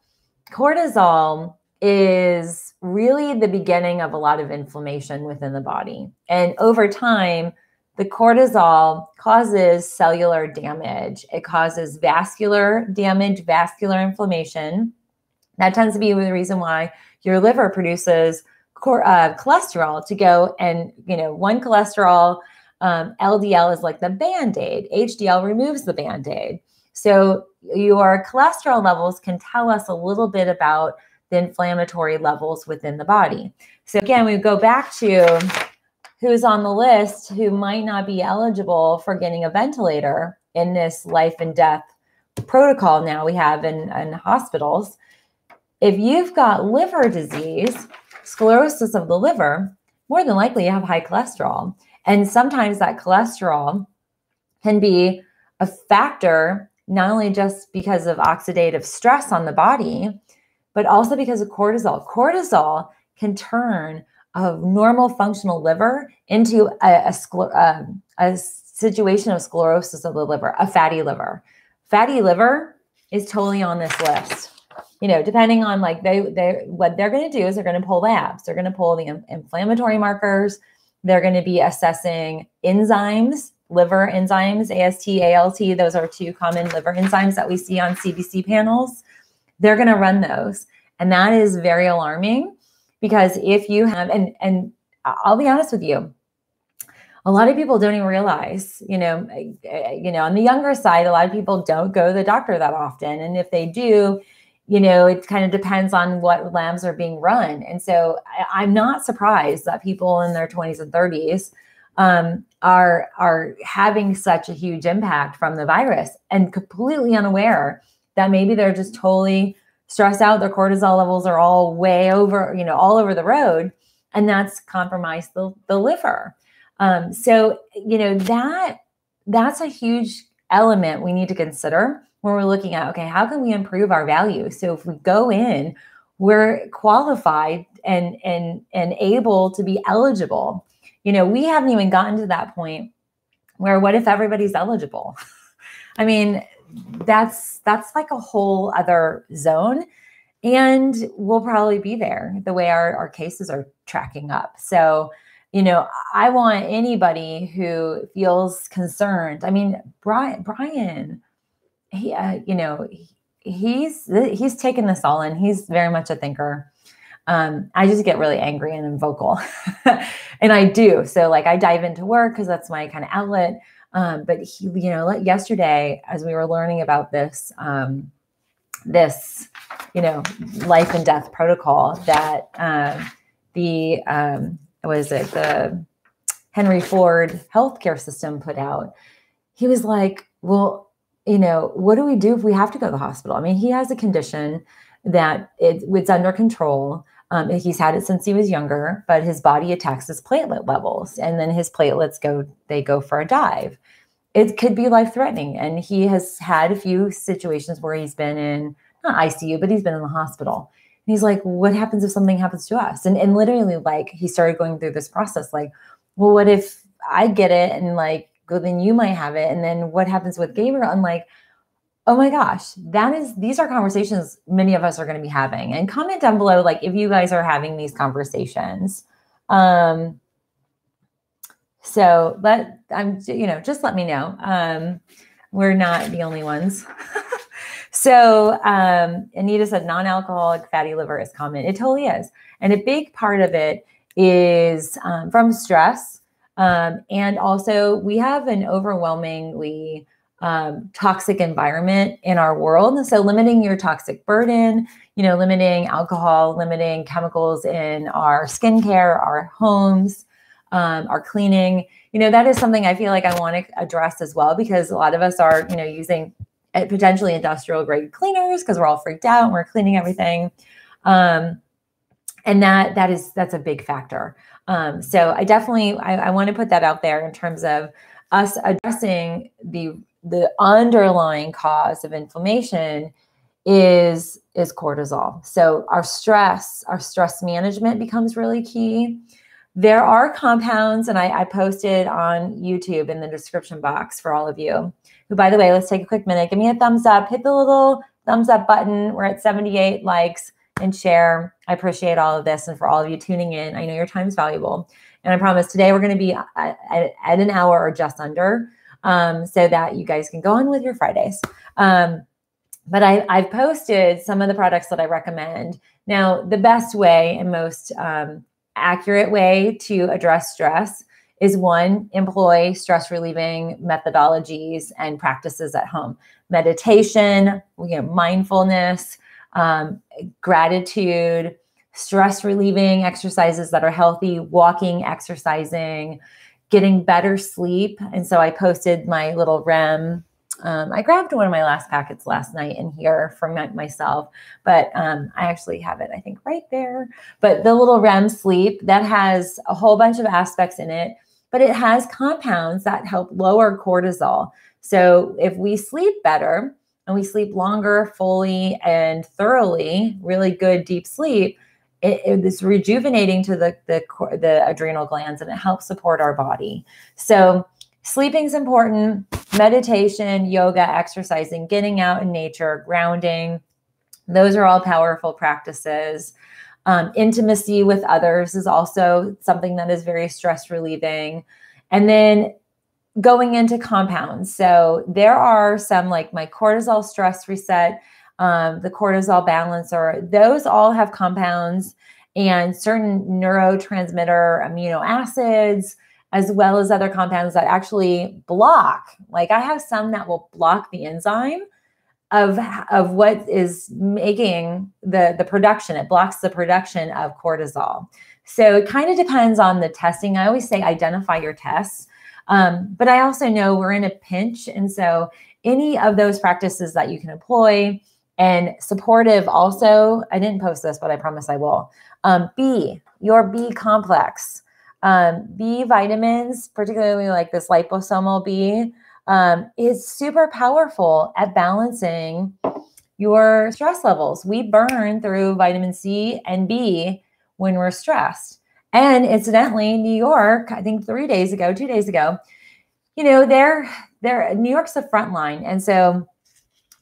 cortisol is really the beginning of a lot of inflammation within the body. And over time, the cortisol causes cellular damage. It causes vascular damage, vascular inflammation. That tends to be the reason why your liver produces uh, cholesterol to go and, you know, one cholesterol, um, LDL is like the band aid, HDL removes the band aid. So your cholesterol levels can tell us a little bit about the inflammatory levels within the body. So again, we go back to who's on the list who might not be eligible for getting a ventilator in this life and death protocol now we have in, in hospitals. If you've got liver disease, sclerosis of the liver, more than likely you have high cholesterol. And sometimes that cholesterol can be a factor, not only just because of oxidative stress on the body, but also because of cortisol. Cortisol can turn a normal functional liver into a, a, um, a situation of sclerosis of the liver, a fatty liver. Fatty liver is totally on this list. You know, depending on like they they what they're going to do is they're going to pull labs. They're going to pull the inflammatory markers. They're going to be assessing enzymes, liver enzymes, AST, ALT. Those are two common liver enzymes that we see on CBC panels they're going to run those. And that is very alarming because if you have, and, and I'll be honest with you, a lot of people don't even realize, you know, eh, eh, you know, on the younger side, a lot of people don't go to the doctor that often. And if they do, you know, it kind of depends on what labs are being run. And so I, am not surprised that people in their 20s and 30s um, are are having such a huge impact from the virus and completely unaware that maybe they're just totally stressed out. Their cortisol levels are all way over, you know, all over the road. And that's compromised the, the liver. Um, so, you know, that that's a huge element we need to consider when we're looking at, okay, how can we improve our value? So if we go in, we're qualified and and and able to be eligible. You know, we haven't even gotten to that point where what if everybody's eligible? I mean, that's that's like a whole other zone and we'll probably be there the way our, our cases are tracking up so you know i want anybody who feels concerned i mean brian brian he uh, you know he's he's taken this all in he's very much a thinker um, I just get really angry and vocal. and I do. So like I dive into work because that's my kind of outlet. Um, but he, you know, like yesterday, as we were learning about this, um, this, you know, life and death protocol that um, the um, was it the Henry Ford healthcare system put out. he was like, well, you know, what do we do if we have to go to the hospital? I mean, he has a condition that it, it's under control. Um, he's had it since he was younger, but his body attacks his platelet levels, and then his platelets go they go for a dive. It could be life threatening, and he has had a few situations where he's been in not ICU, but he's been in the hospital. And he's like, "What happens if something happens to us?" And and literally, like he started going through this process, like, "Well, what if I get it and like go, then you might have it, and then what happens with Gabriel?" I'm like Oh my gosh, that is these are conversations many of us are going to be having. And comment down below like if you guys are having these conversations. Um so let I'm you know, just let me know. Um we're not the only ones. so um Anita said non-alcoholic fatty liver is common. It totally is. And a big part of it is um, from stress. Um, and also we have an overwhelmingly um, toxic environment in our world. So limiting your toxic burden, you know, limiting alcohol, limiting chemicals in our skincare, our homes, um, our cleaning, you know, that is something I feel like I want to address as well because a lot of us are, you know, using eh, potentially industrial grade cleaners because we're all freaked out and we're cleaning everything. Um, and that that is that's a big factor. Um, so I definitely I, I want to put that out there in terms of us addressing the the underlying cause of inflammation is is cortisol. So our stress, our stress management becomes really key. There are compounds, and I, I posted on YouTube in the description box for all of you. Who, by the way, let's take a quick minute. Give me a thumbs up. Hit the little thumbs up button. We're at 78 likes and share. I appreciate all of this, and for all of you tuning in. I know your time is valuable, and I promise today we're going to be at, at, an hour or just under um, so that you guys can go on with your Fridays. Um, but I, I've posted some of the products that I recommend. Now, the best way and most um, accurate way to address stress is one, employ stress relieving methodologies and practices at home. Meditation, you know, mindfulness, um, gratitude, stress relieving exercises that are healthy, walking, exercising, getting better sleep. And so I posted my little REM. Um, I grabbed one of my last packets last night in here from my, myself, but um, I actually have it, I think, right there. But the little REM sleep that has a whole bunch of aspects in it, but it has compounds that help lower cortisol. So if we sleep better and we sleep longer, fully, and thoroughly, really good deep sleep, it, it's rejuvenating to the, the the adrenal glands and it helps support our body. So sleeping is important. Meditation, yoga, exercising, getting out in nature, grounding. Those are all powerful practices. Um, intimacy with others is also something that is very stress relieving. And then going into compounds. So there are some like my cortisol stress reset um, the cortisol balancer, those all have compounds and certain neurotransmitter amino acids, as well as other compounds that actually block. Like I have some that will block the enzyme of of what is making the the production. It blocks the production of cortisol. So it kind of depends on the testing. I always say identify your tests. Um, but I also know we're in a pinch. And so any of those practices that you can employ, and supportive also, I didn't post this, but I promise I will. Um, B, your B complex. Um, B vitamins, particularly like this liposomal B, um, is super powerful at balancing your stress levels. We burn through vitamin C and B when we're stressed. And incidentally, New York, I think three days ago, two days ago, you know, they're they're New York's the front line. And so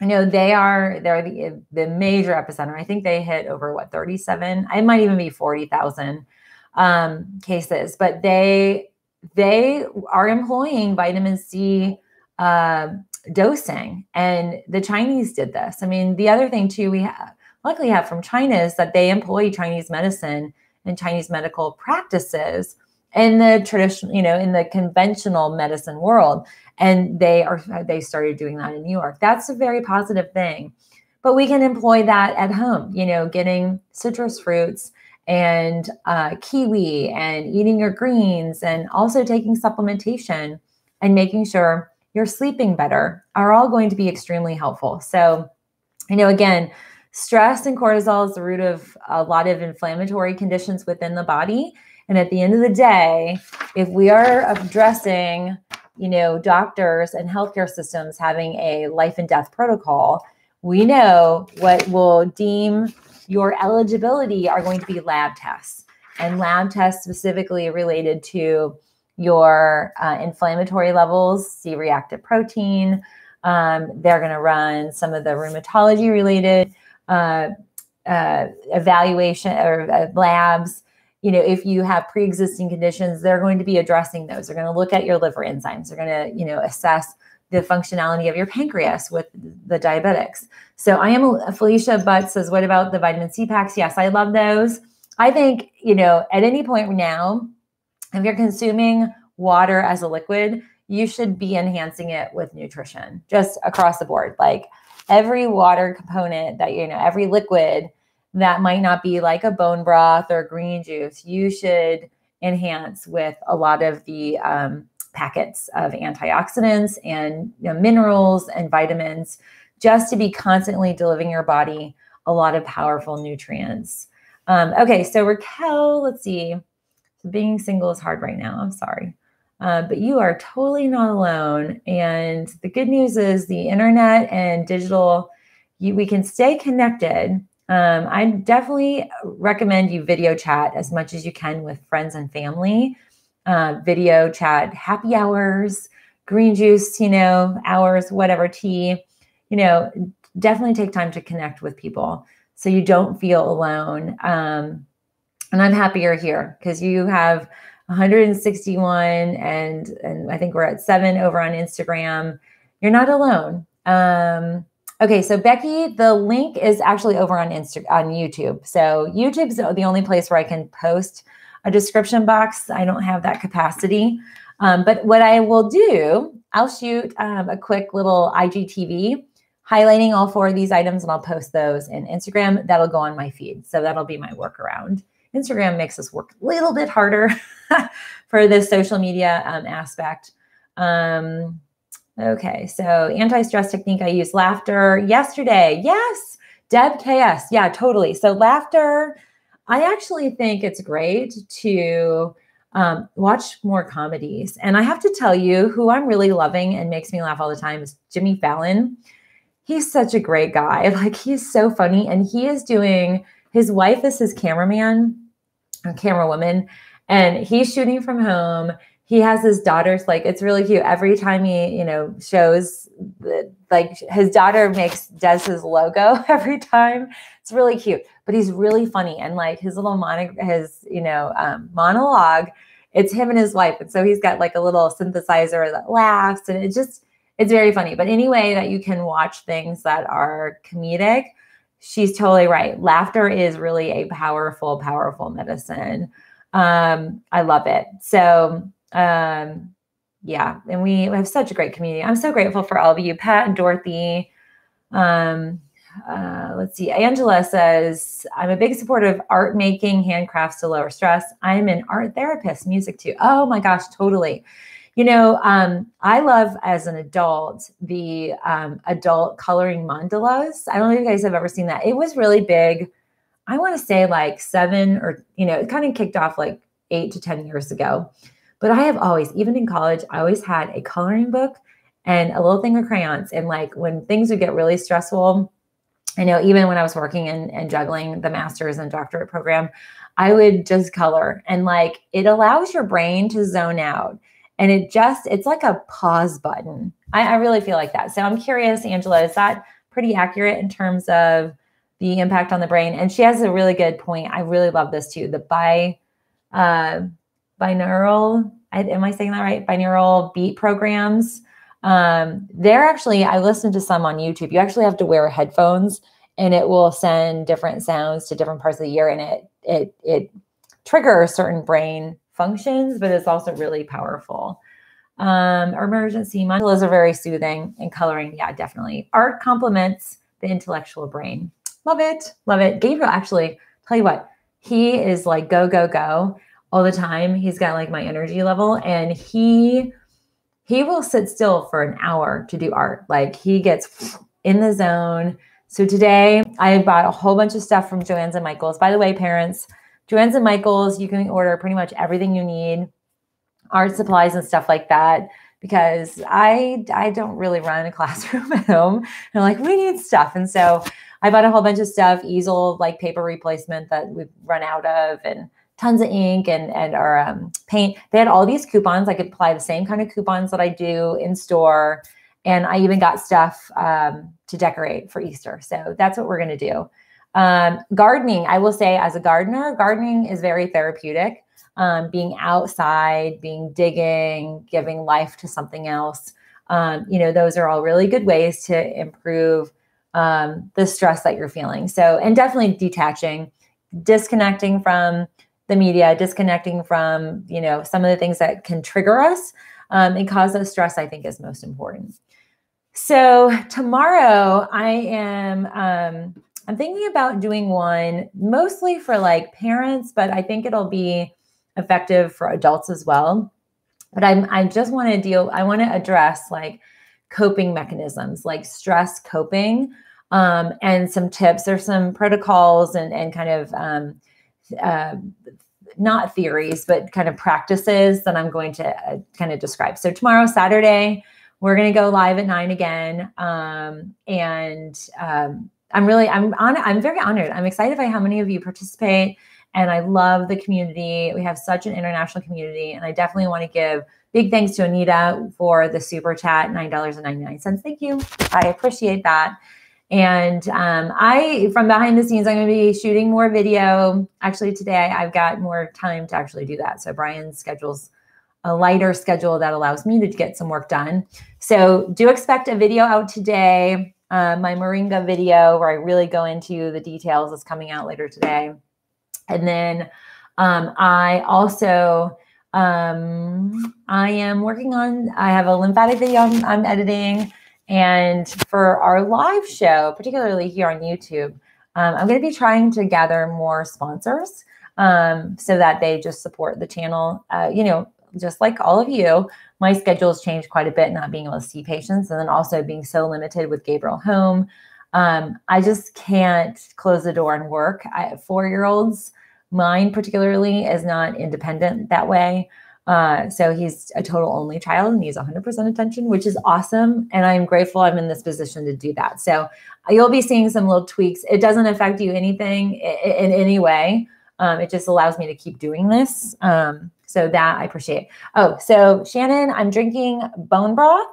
I know they are they're the the major epicenter. I think they hit over what 37. It might even be 40,000 um, cases, but they they are employing vitamin C uh, dosing, and the Chinese did this. I mean, the other thing too we have luckily have from China is that they employ Chinese medicine and Chinese medical practices in the traditional, you know, in the conventional medicine world and they are they started doing that in New York. That's a very positive thing. But we can employ that at home, you know, getting citrus fruits and uh, kiwi and eating your greens and also taking supplementation and making sure you're sleeping better are all going to be extremely helpful. So, you know, again, stress and cortisol is the root of a lot of inflammatory conditions within the body. And at the end of the day, if we are addressing, you know, doctors and healthcare systems having a life and death protocol, we know what will deem your eligibility are going to be lab tests and lab tests specifically related to your uh, inflammatory levels, C reactive protein. Um, they're going to run some of the rheumatology related uh, uh, evaluation or uh, labs. You know, if you have pre-existing conditions, they're going to be addressing those. They're going to look at your liver enzymes. They're going to, you know, assess the functionality of your pancreas with the diabetics. So I am Felicia Butt says, what about the vitamin C packs? Yes, I love those. I think, you know, at any point now, if you're consuming water as a liquid, you should be enhancing it with nutrition just across the board. Like every water component that, you know, every liquid that might not be like a bone broth or green juice, you should enhance with a lot of the um, packets of antioxidants and you know, minerals and vitamins just to be constantly delivering your body a lot of powerful nutrients. Um, okay, so Raquel, let's see. Being single is hard right now. I'm sorry. Uh, but you are totally not alone. And the good news is the internet and digital, you, we can stay connected. Um, I definitely recommend you video chat as much as you can with friends and family. Uh, video chat, happy hours, green juice, you know, hours, whatever, tea. You know, definitely take time to connect with people so you don't feel alone. Um, and I'm happy you're here because you have 161 and and I think we're at seven over on Instagram. You're not alone. Um, okay, so Becky, the link is actually over on Insta on YouTube. So YouTube's the only place where I can post a description box. I don't have that capacity. Um, but what I will do, I'll shoot um, a quick little IGTV highlighting all four of these items and I'll post those in Instagram. That'll go on my feed. So that'll be my workaround. Instagram makes us work a little bit harder for this social media um, aspect. Um, okay, so anti-stress technique, I use laughter yesterday. Yes, Deb KS. Yeah, totally. So laughter, I actually think it's great to um, watch more comedies. And I have to tell you, who I'm really loving and makes me laugh all the time is Jimmy Fallon. He's such a great guy. Like he's so funny, and he is doing. His wife is his cameraman, camera woman, and he's shooting from home. He has his daughters like it's really cute. Every time he, you know, shows the, like his daughter makes does his logo every time. It's really cute, but he's really funny and like his little mono, his you know um, monologue. It's him and his wife, and so he's got like a little synthesizer that laughs, and it just it's very funny. But anyway, that you can watch things that are comedic, she's totally right. Laughter is really a powerful, powerful medicine. Um, I love it. So, um, yeah, and we have such a great community. I'm so grateful for all of you, Pat and Dorothy. Um, uh, let's see. Angela says, I'm a big supporter of art making, handcrafts to lower stress. I'm an art therapist, music too. Oh my gosh, totally. You know, um, I love as an adult the um, adult coloring mandalas. I don't know if you guys have ever seen that. It was really big I want to say like seven or, you know, it kind of kicked off like eight to 10 years ago. But I have always, even in college, I always had a coloring book and a little thing of crayons. And like when things would get really stressful, I know even when I was working and, and juggling the master's and doctorate program, I would just color and like it allows your brain to zone out. And it just, it's like a pause button. I, I really feel like that. So I'm curious, Angela, is that pretty accurate in terms of the impact on the brain. And she has a really good point. I really love this too. The bi uh, binaural, I, am I saying that right? Binaural beat programs. Um, they're actually, I listened to some on YouTube. You actually have to wear headphones and it will send different sounds to different parts of the ear and it it it triggers certain brain functions, but it's also really powerful. Um, emergency mandalas are very soothing and coloring. Yeah, definitely. Art complements the intellectual brain. Love it. Love it. Gabriel, actually, tell you what, he is like go, go, go all the time. He's got like my energy level and he he will sit still for an hour to do art. Like he gets in the zone. So today I bought a whole bunch of stuff from Joann's and Michaels. By the way, parents, Joann's and Michaels, you can order pretty much everything you need, art supplies and stuff like that. Because I I don't really run a classroom at home. And like, we need stuff. And so I bought a whole bunch of stuff, easel, like paper replacement that we've run out of, and tons of ink and and our um, paint. They had all these coupons. I could apply the same kind of coupons that I do in store, and I even got stuff um, to decorate for Easter. So that's what we're gonna do. Um, gardening, I will say, as a gardener, gardening is very therapeutic. Um, being outside, being digging, giving life to something else. Um, you know, those are all really good ways to improve um, the stress that you're feeling. So, and definitely detaching, disconnecting from the media, disconnecting from, you know, some of the things that can trigger us um, and cause us stress, I think is most important. So tomorrow I am, um, I'm thinking about doing one mostly for like parents, but I think it'll be effective for adults as well. But I'm, I just want to deal, I want to address like coping mechanisms, like stress coping, um, and some tips. or some protocols and, and kind of, um, uh, not theories, but kind of practices that I'm going to uh, kind of describe. So tomorrow, Saturday, we're going to go live at nine again, um, and um, I'm really I'm on I'm very honored. I'm excited by how many of you participate, and I love the community. We have such an international community, and I definitely want to give big thanks to Anita for the super chat, nine dollars and ninety nine cents. Thank you. I appreciate that. And um, I, from behind the scenes, I'm going to be shooting more video. Actually, today I've got more time to actually do that. So Brian schedules a lighter schedule that allows me to get some work done. So do expect a video out today. Uh, my Moringa video where I really go into the details is coming out later today. And then um, I also um, I am working on. I have a lymphatic video I'm, I'm editing. And for our live show, particularly here on YouTube, um, I'm going to be trying to gather more sponsors um, so that they just support the channel. Uh, you know, just like all of you, my schedule has changed quite a bit, not being able to see patients and then also being so limited with Gabriel home. Um, I just can't close the door and work. I, Four year olds, mine particularly, is not independent that way. Uh, so he's a total only child and he's 100% attention, which is awesome. And I'm grateful I'm in this position to do that. So you'll be seeing some little tweaks. It doesn't affect you anything in, in any way. Um, it just allows me to keep doing this. Um, so that I appreciate. Oh, so Shannon, I'm drinking bone broth.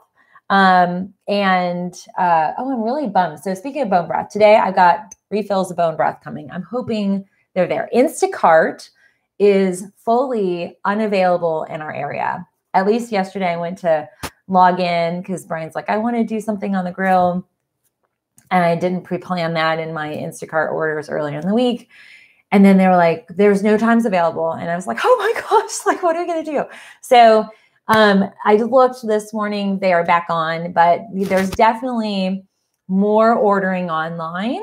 Um, and uh, oh, I'm really bummed. So speaking of bone broth, today I've got refills of bone broth coming. I'm hoping they're there. Instacart is fully unavailable in our area. At least yesterday, I went to log in because Brian's like, I want to do something on the grill. And I didn't pre plan that in my Instacart orders earlier in the week. And then they were like, there's no times available. And I was like, oh my gosh, like, what are we going to do? So um, I looked this morning, they are back on, but there's definitely more ordering online.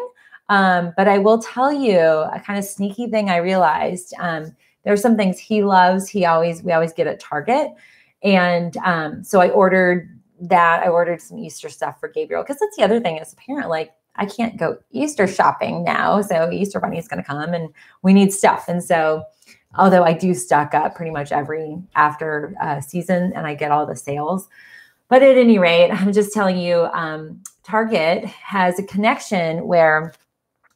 Um, but I will tell you a kind of sneaky thing I realized. Um, there's some things he loves. He always we always get at Target, and um, so I ordered that. I ordered some Easter stuff for Gabriel because that's the other thing as a parent. Like I can't go Easter shopping now, so Easter Bunny is going to come, and we need stuff. And so, although I do stock up pretty much every after uh, season, and I get all the sales. But at any rate, I'm just telling you, um, Target has a connection where,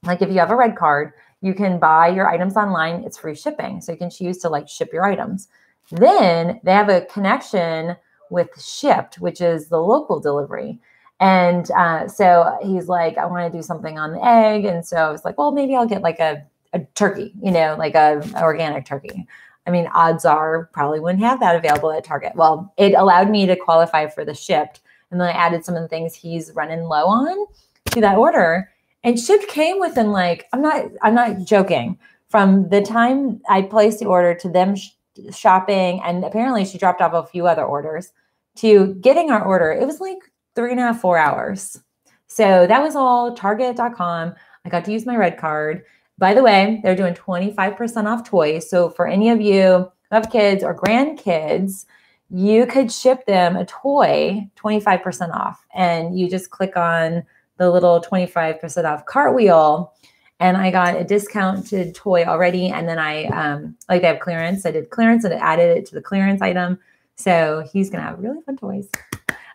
like, if you have a red card, you can buy your items online. It's free shipping. So you can choose to like ship your items. Then they have a connection with Shipt, which is the local delivery. And uh, so he's like, I want to do something on the egg. And so I was like, well, maybe I'll get like a, a turkey, you know, like a, a organic turkey. I mean, odds are probably wouldn't have that available at Target. Well, it allowed me to qualify for the Shipt. And then I added some of the things he's running low on to that order. And Shipt came within like I'm not I'm not joking. From the time I placed the order to them sh- shopping, and apparently she dropped off a few other orders to getting our order, it was like three and a half, four hours. So that was all Target.com. I got to use my red card. By the way, they're doing 25% off toys. So for any of you who have kids or grandkids, you could ship them a toy 25% off. And you just click on the little 25% off cartwheel. And I got a discounted toy already. And then I, um, like, they have clearance. I did clearance and it added it to the clearance item. So he's going to have really fun toys.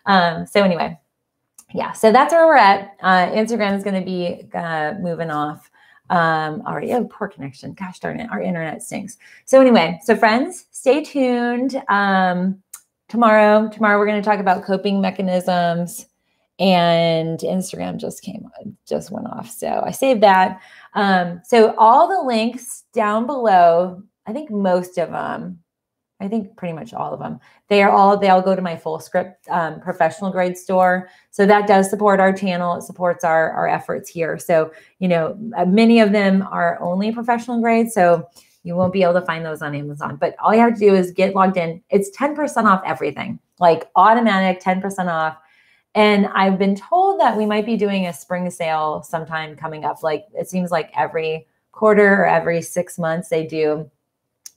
Um, so, anyway, yeah, so that's where we're at. Uh, Instagram is going to be uh, moving off um, already. Oh, poor connection. Gosh darn it. Our internet stinks. So, anyway, so friends, stay tuned. Um, tomorrow, tomorrow we're going to talk about coping mechanisms and Instagram just came, just went off. So I saved that. Um, so all the links down below, I think most of them, I think pretty much all of them, they are all, they all go to my Fullscript um, professional grade store. So that does support our channel. It supports our, our efforts here. So, you know, uh, many of them are only professional grade. So you won't be able to find those on Amazon, but all you have to do is get logged in. It's 10% off everything, like automatic 10% off and I've been told that we might be doing a spring sale sometime coming up. Like it seems like every quarter or every six months they do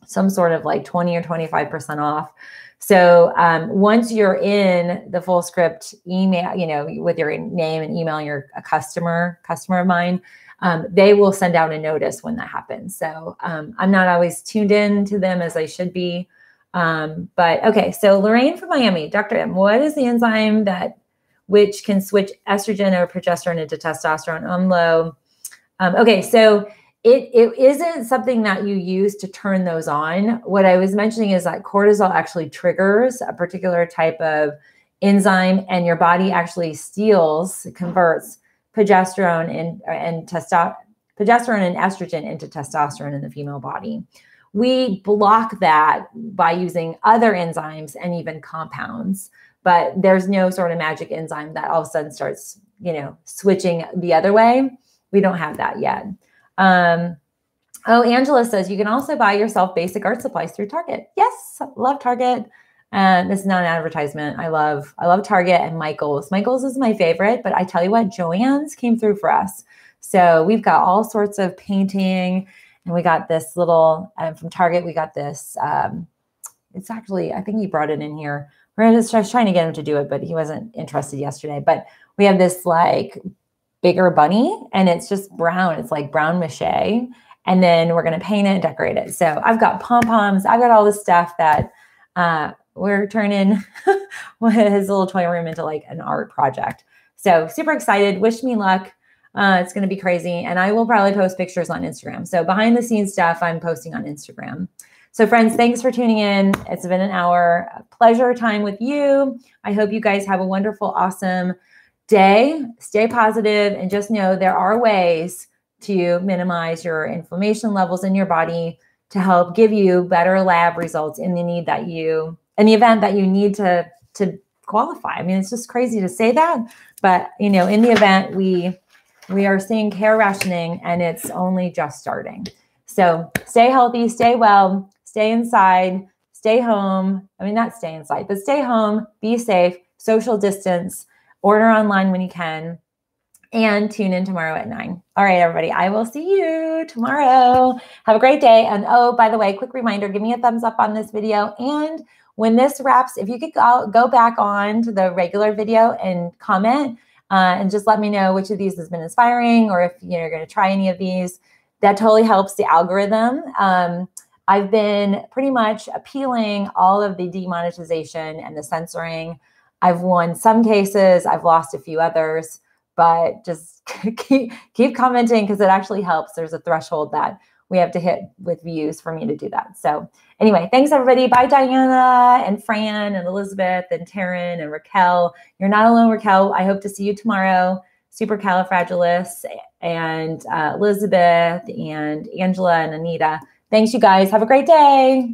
some sort of like 20 or 25% off. So um, once you're in the Fullscript email, you know, with your name and email, you're a customer, customer of mine, um, they will send out a notice when that happens. So um, I'm not always tuned in to them as I should be. Um, but okay, so Lorraine from Miami, Dr. M, what is the enzyme that which can switch estrogen or progesterone into testosterone. I'm low. Um, okay, so it, it isn't something that you use to turn those on. What I was mentioning is that cortisol actually triggers a particular type of enzyme, and your body actually steals, converts progesterone and, and testosterone progesterone and estrogen into testosterone in the female body. We block that by using other enzymes and even compounds but there's no sort of magic enzyme that all of a sudden starts, you know, switching the other way. We don't have that yet. Um, oh, Angela says you can also buy yourself basic art supplies through Target. Yes, love Target. And this is not an advertisement. I love I love Target and Michaels. Michaels is my favorite, but I tell you what, Joann's came through for us. So we've got all sorts of painting, and we got this little um, from Target. We got this. Um, it's actually I think he brought it in here we're just, I was trying to get him to do it, but he wasn't interested yesterday. But we have this like bigger bunny and it's just brown. It's like brown mache. And then we're going to paint it and decorate it. So I've got pom poms. I've got all this stuff that uh, we're turning his little toy room into like an art project. So super excited. Wish me luck. Uh, it's going to be crazy. And I will probably post pictures on Instagram. So behind the scenes stuff, I'm posting on Instagram. So, friends, thanks for tuning in. It's been an hour. Pleasure time with you. I hope you guys have a wonderful, awesome day. Stay positive and just know there are ways to minimize your inflammation levels in your body to help give you better lab results in the need that you in the event that you need to to qualify. I mean, it's just crazy to say that, but you know, in the event we we are seeing care rationing and it's only just starting. So, stay healthy, stay well stay inside, stay home. I mean, not stay inside, but stay home, be safe, social distance, order online when you can, and tune in tomorrow at nine. All right, everybody, I will see you tomorrow. Have a great day. And oh, by the way, quick reminder give me a thumbs up on this video. And when this wraps, if you could go, go back on to the regular video and comment uh, and just let me know which of these has been inspiring or if you're going to try any of these. That totally helps the algorithm. Um, I've been pretty much appealing all of the demonetization and the censoring. I've won some cases, I've lost a few others, but just keep, keep commenting because it actually helps. There's a threshold that we have to hit with views for me to do that. So, anyway, thanks everybody. Bye, Diana and Fran and Elizabeth and Taryn and Raquel. You're not alone, Raquel. I hope to see you tomorrow. Super Supercalifragilis and uh, Elizabeth and Angela and Anita. Thanks, you guys. Have a great day.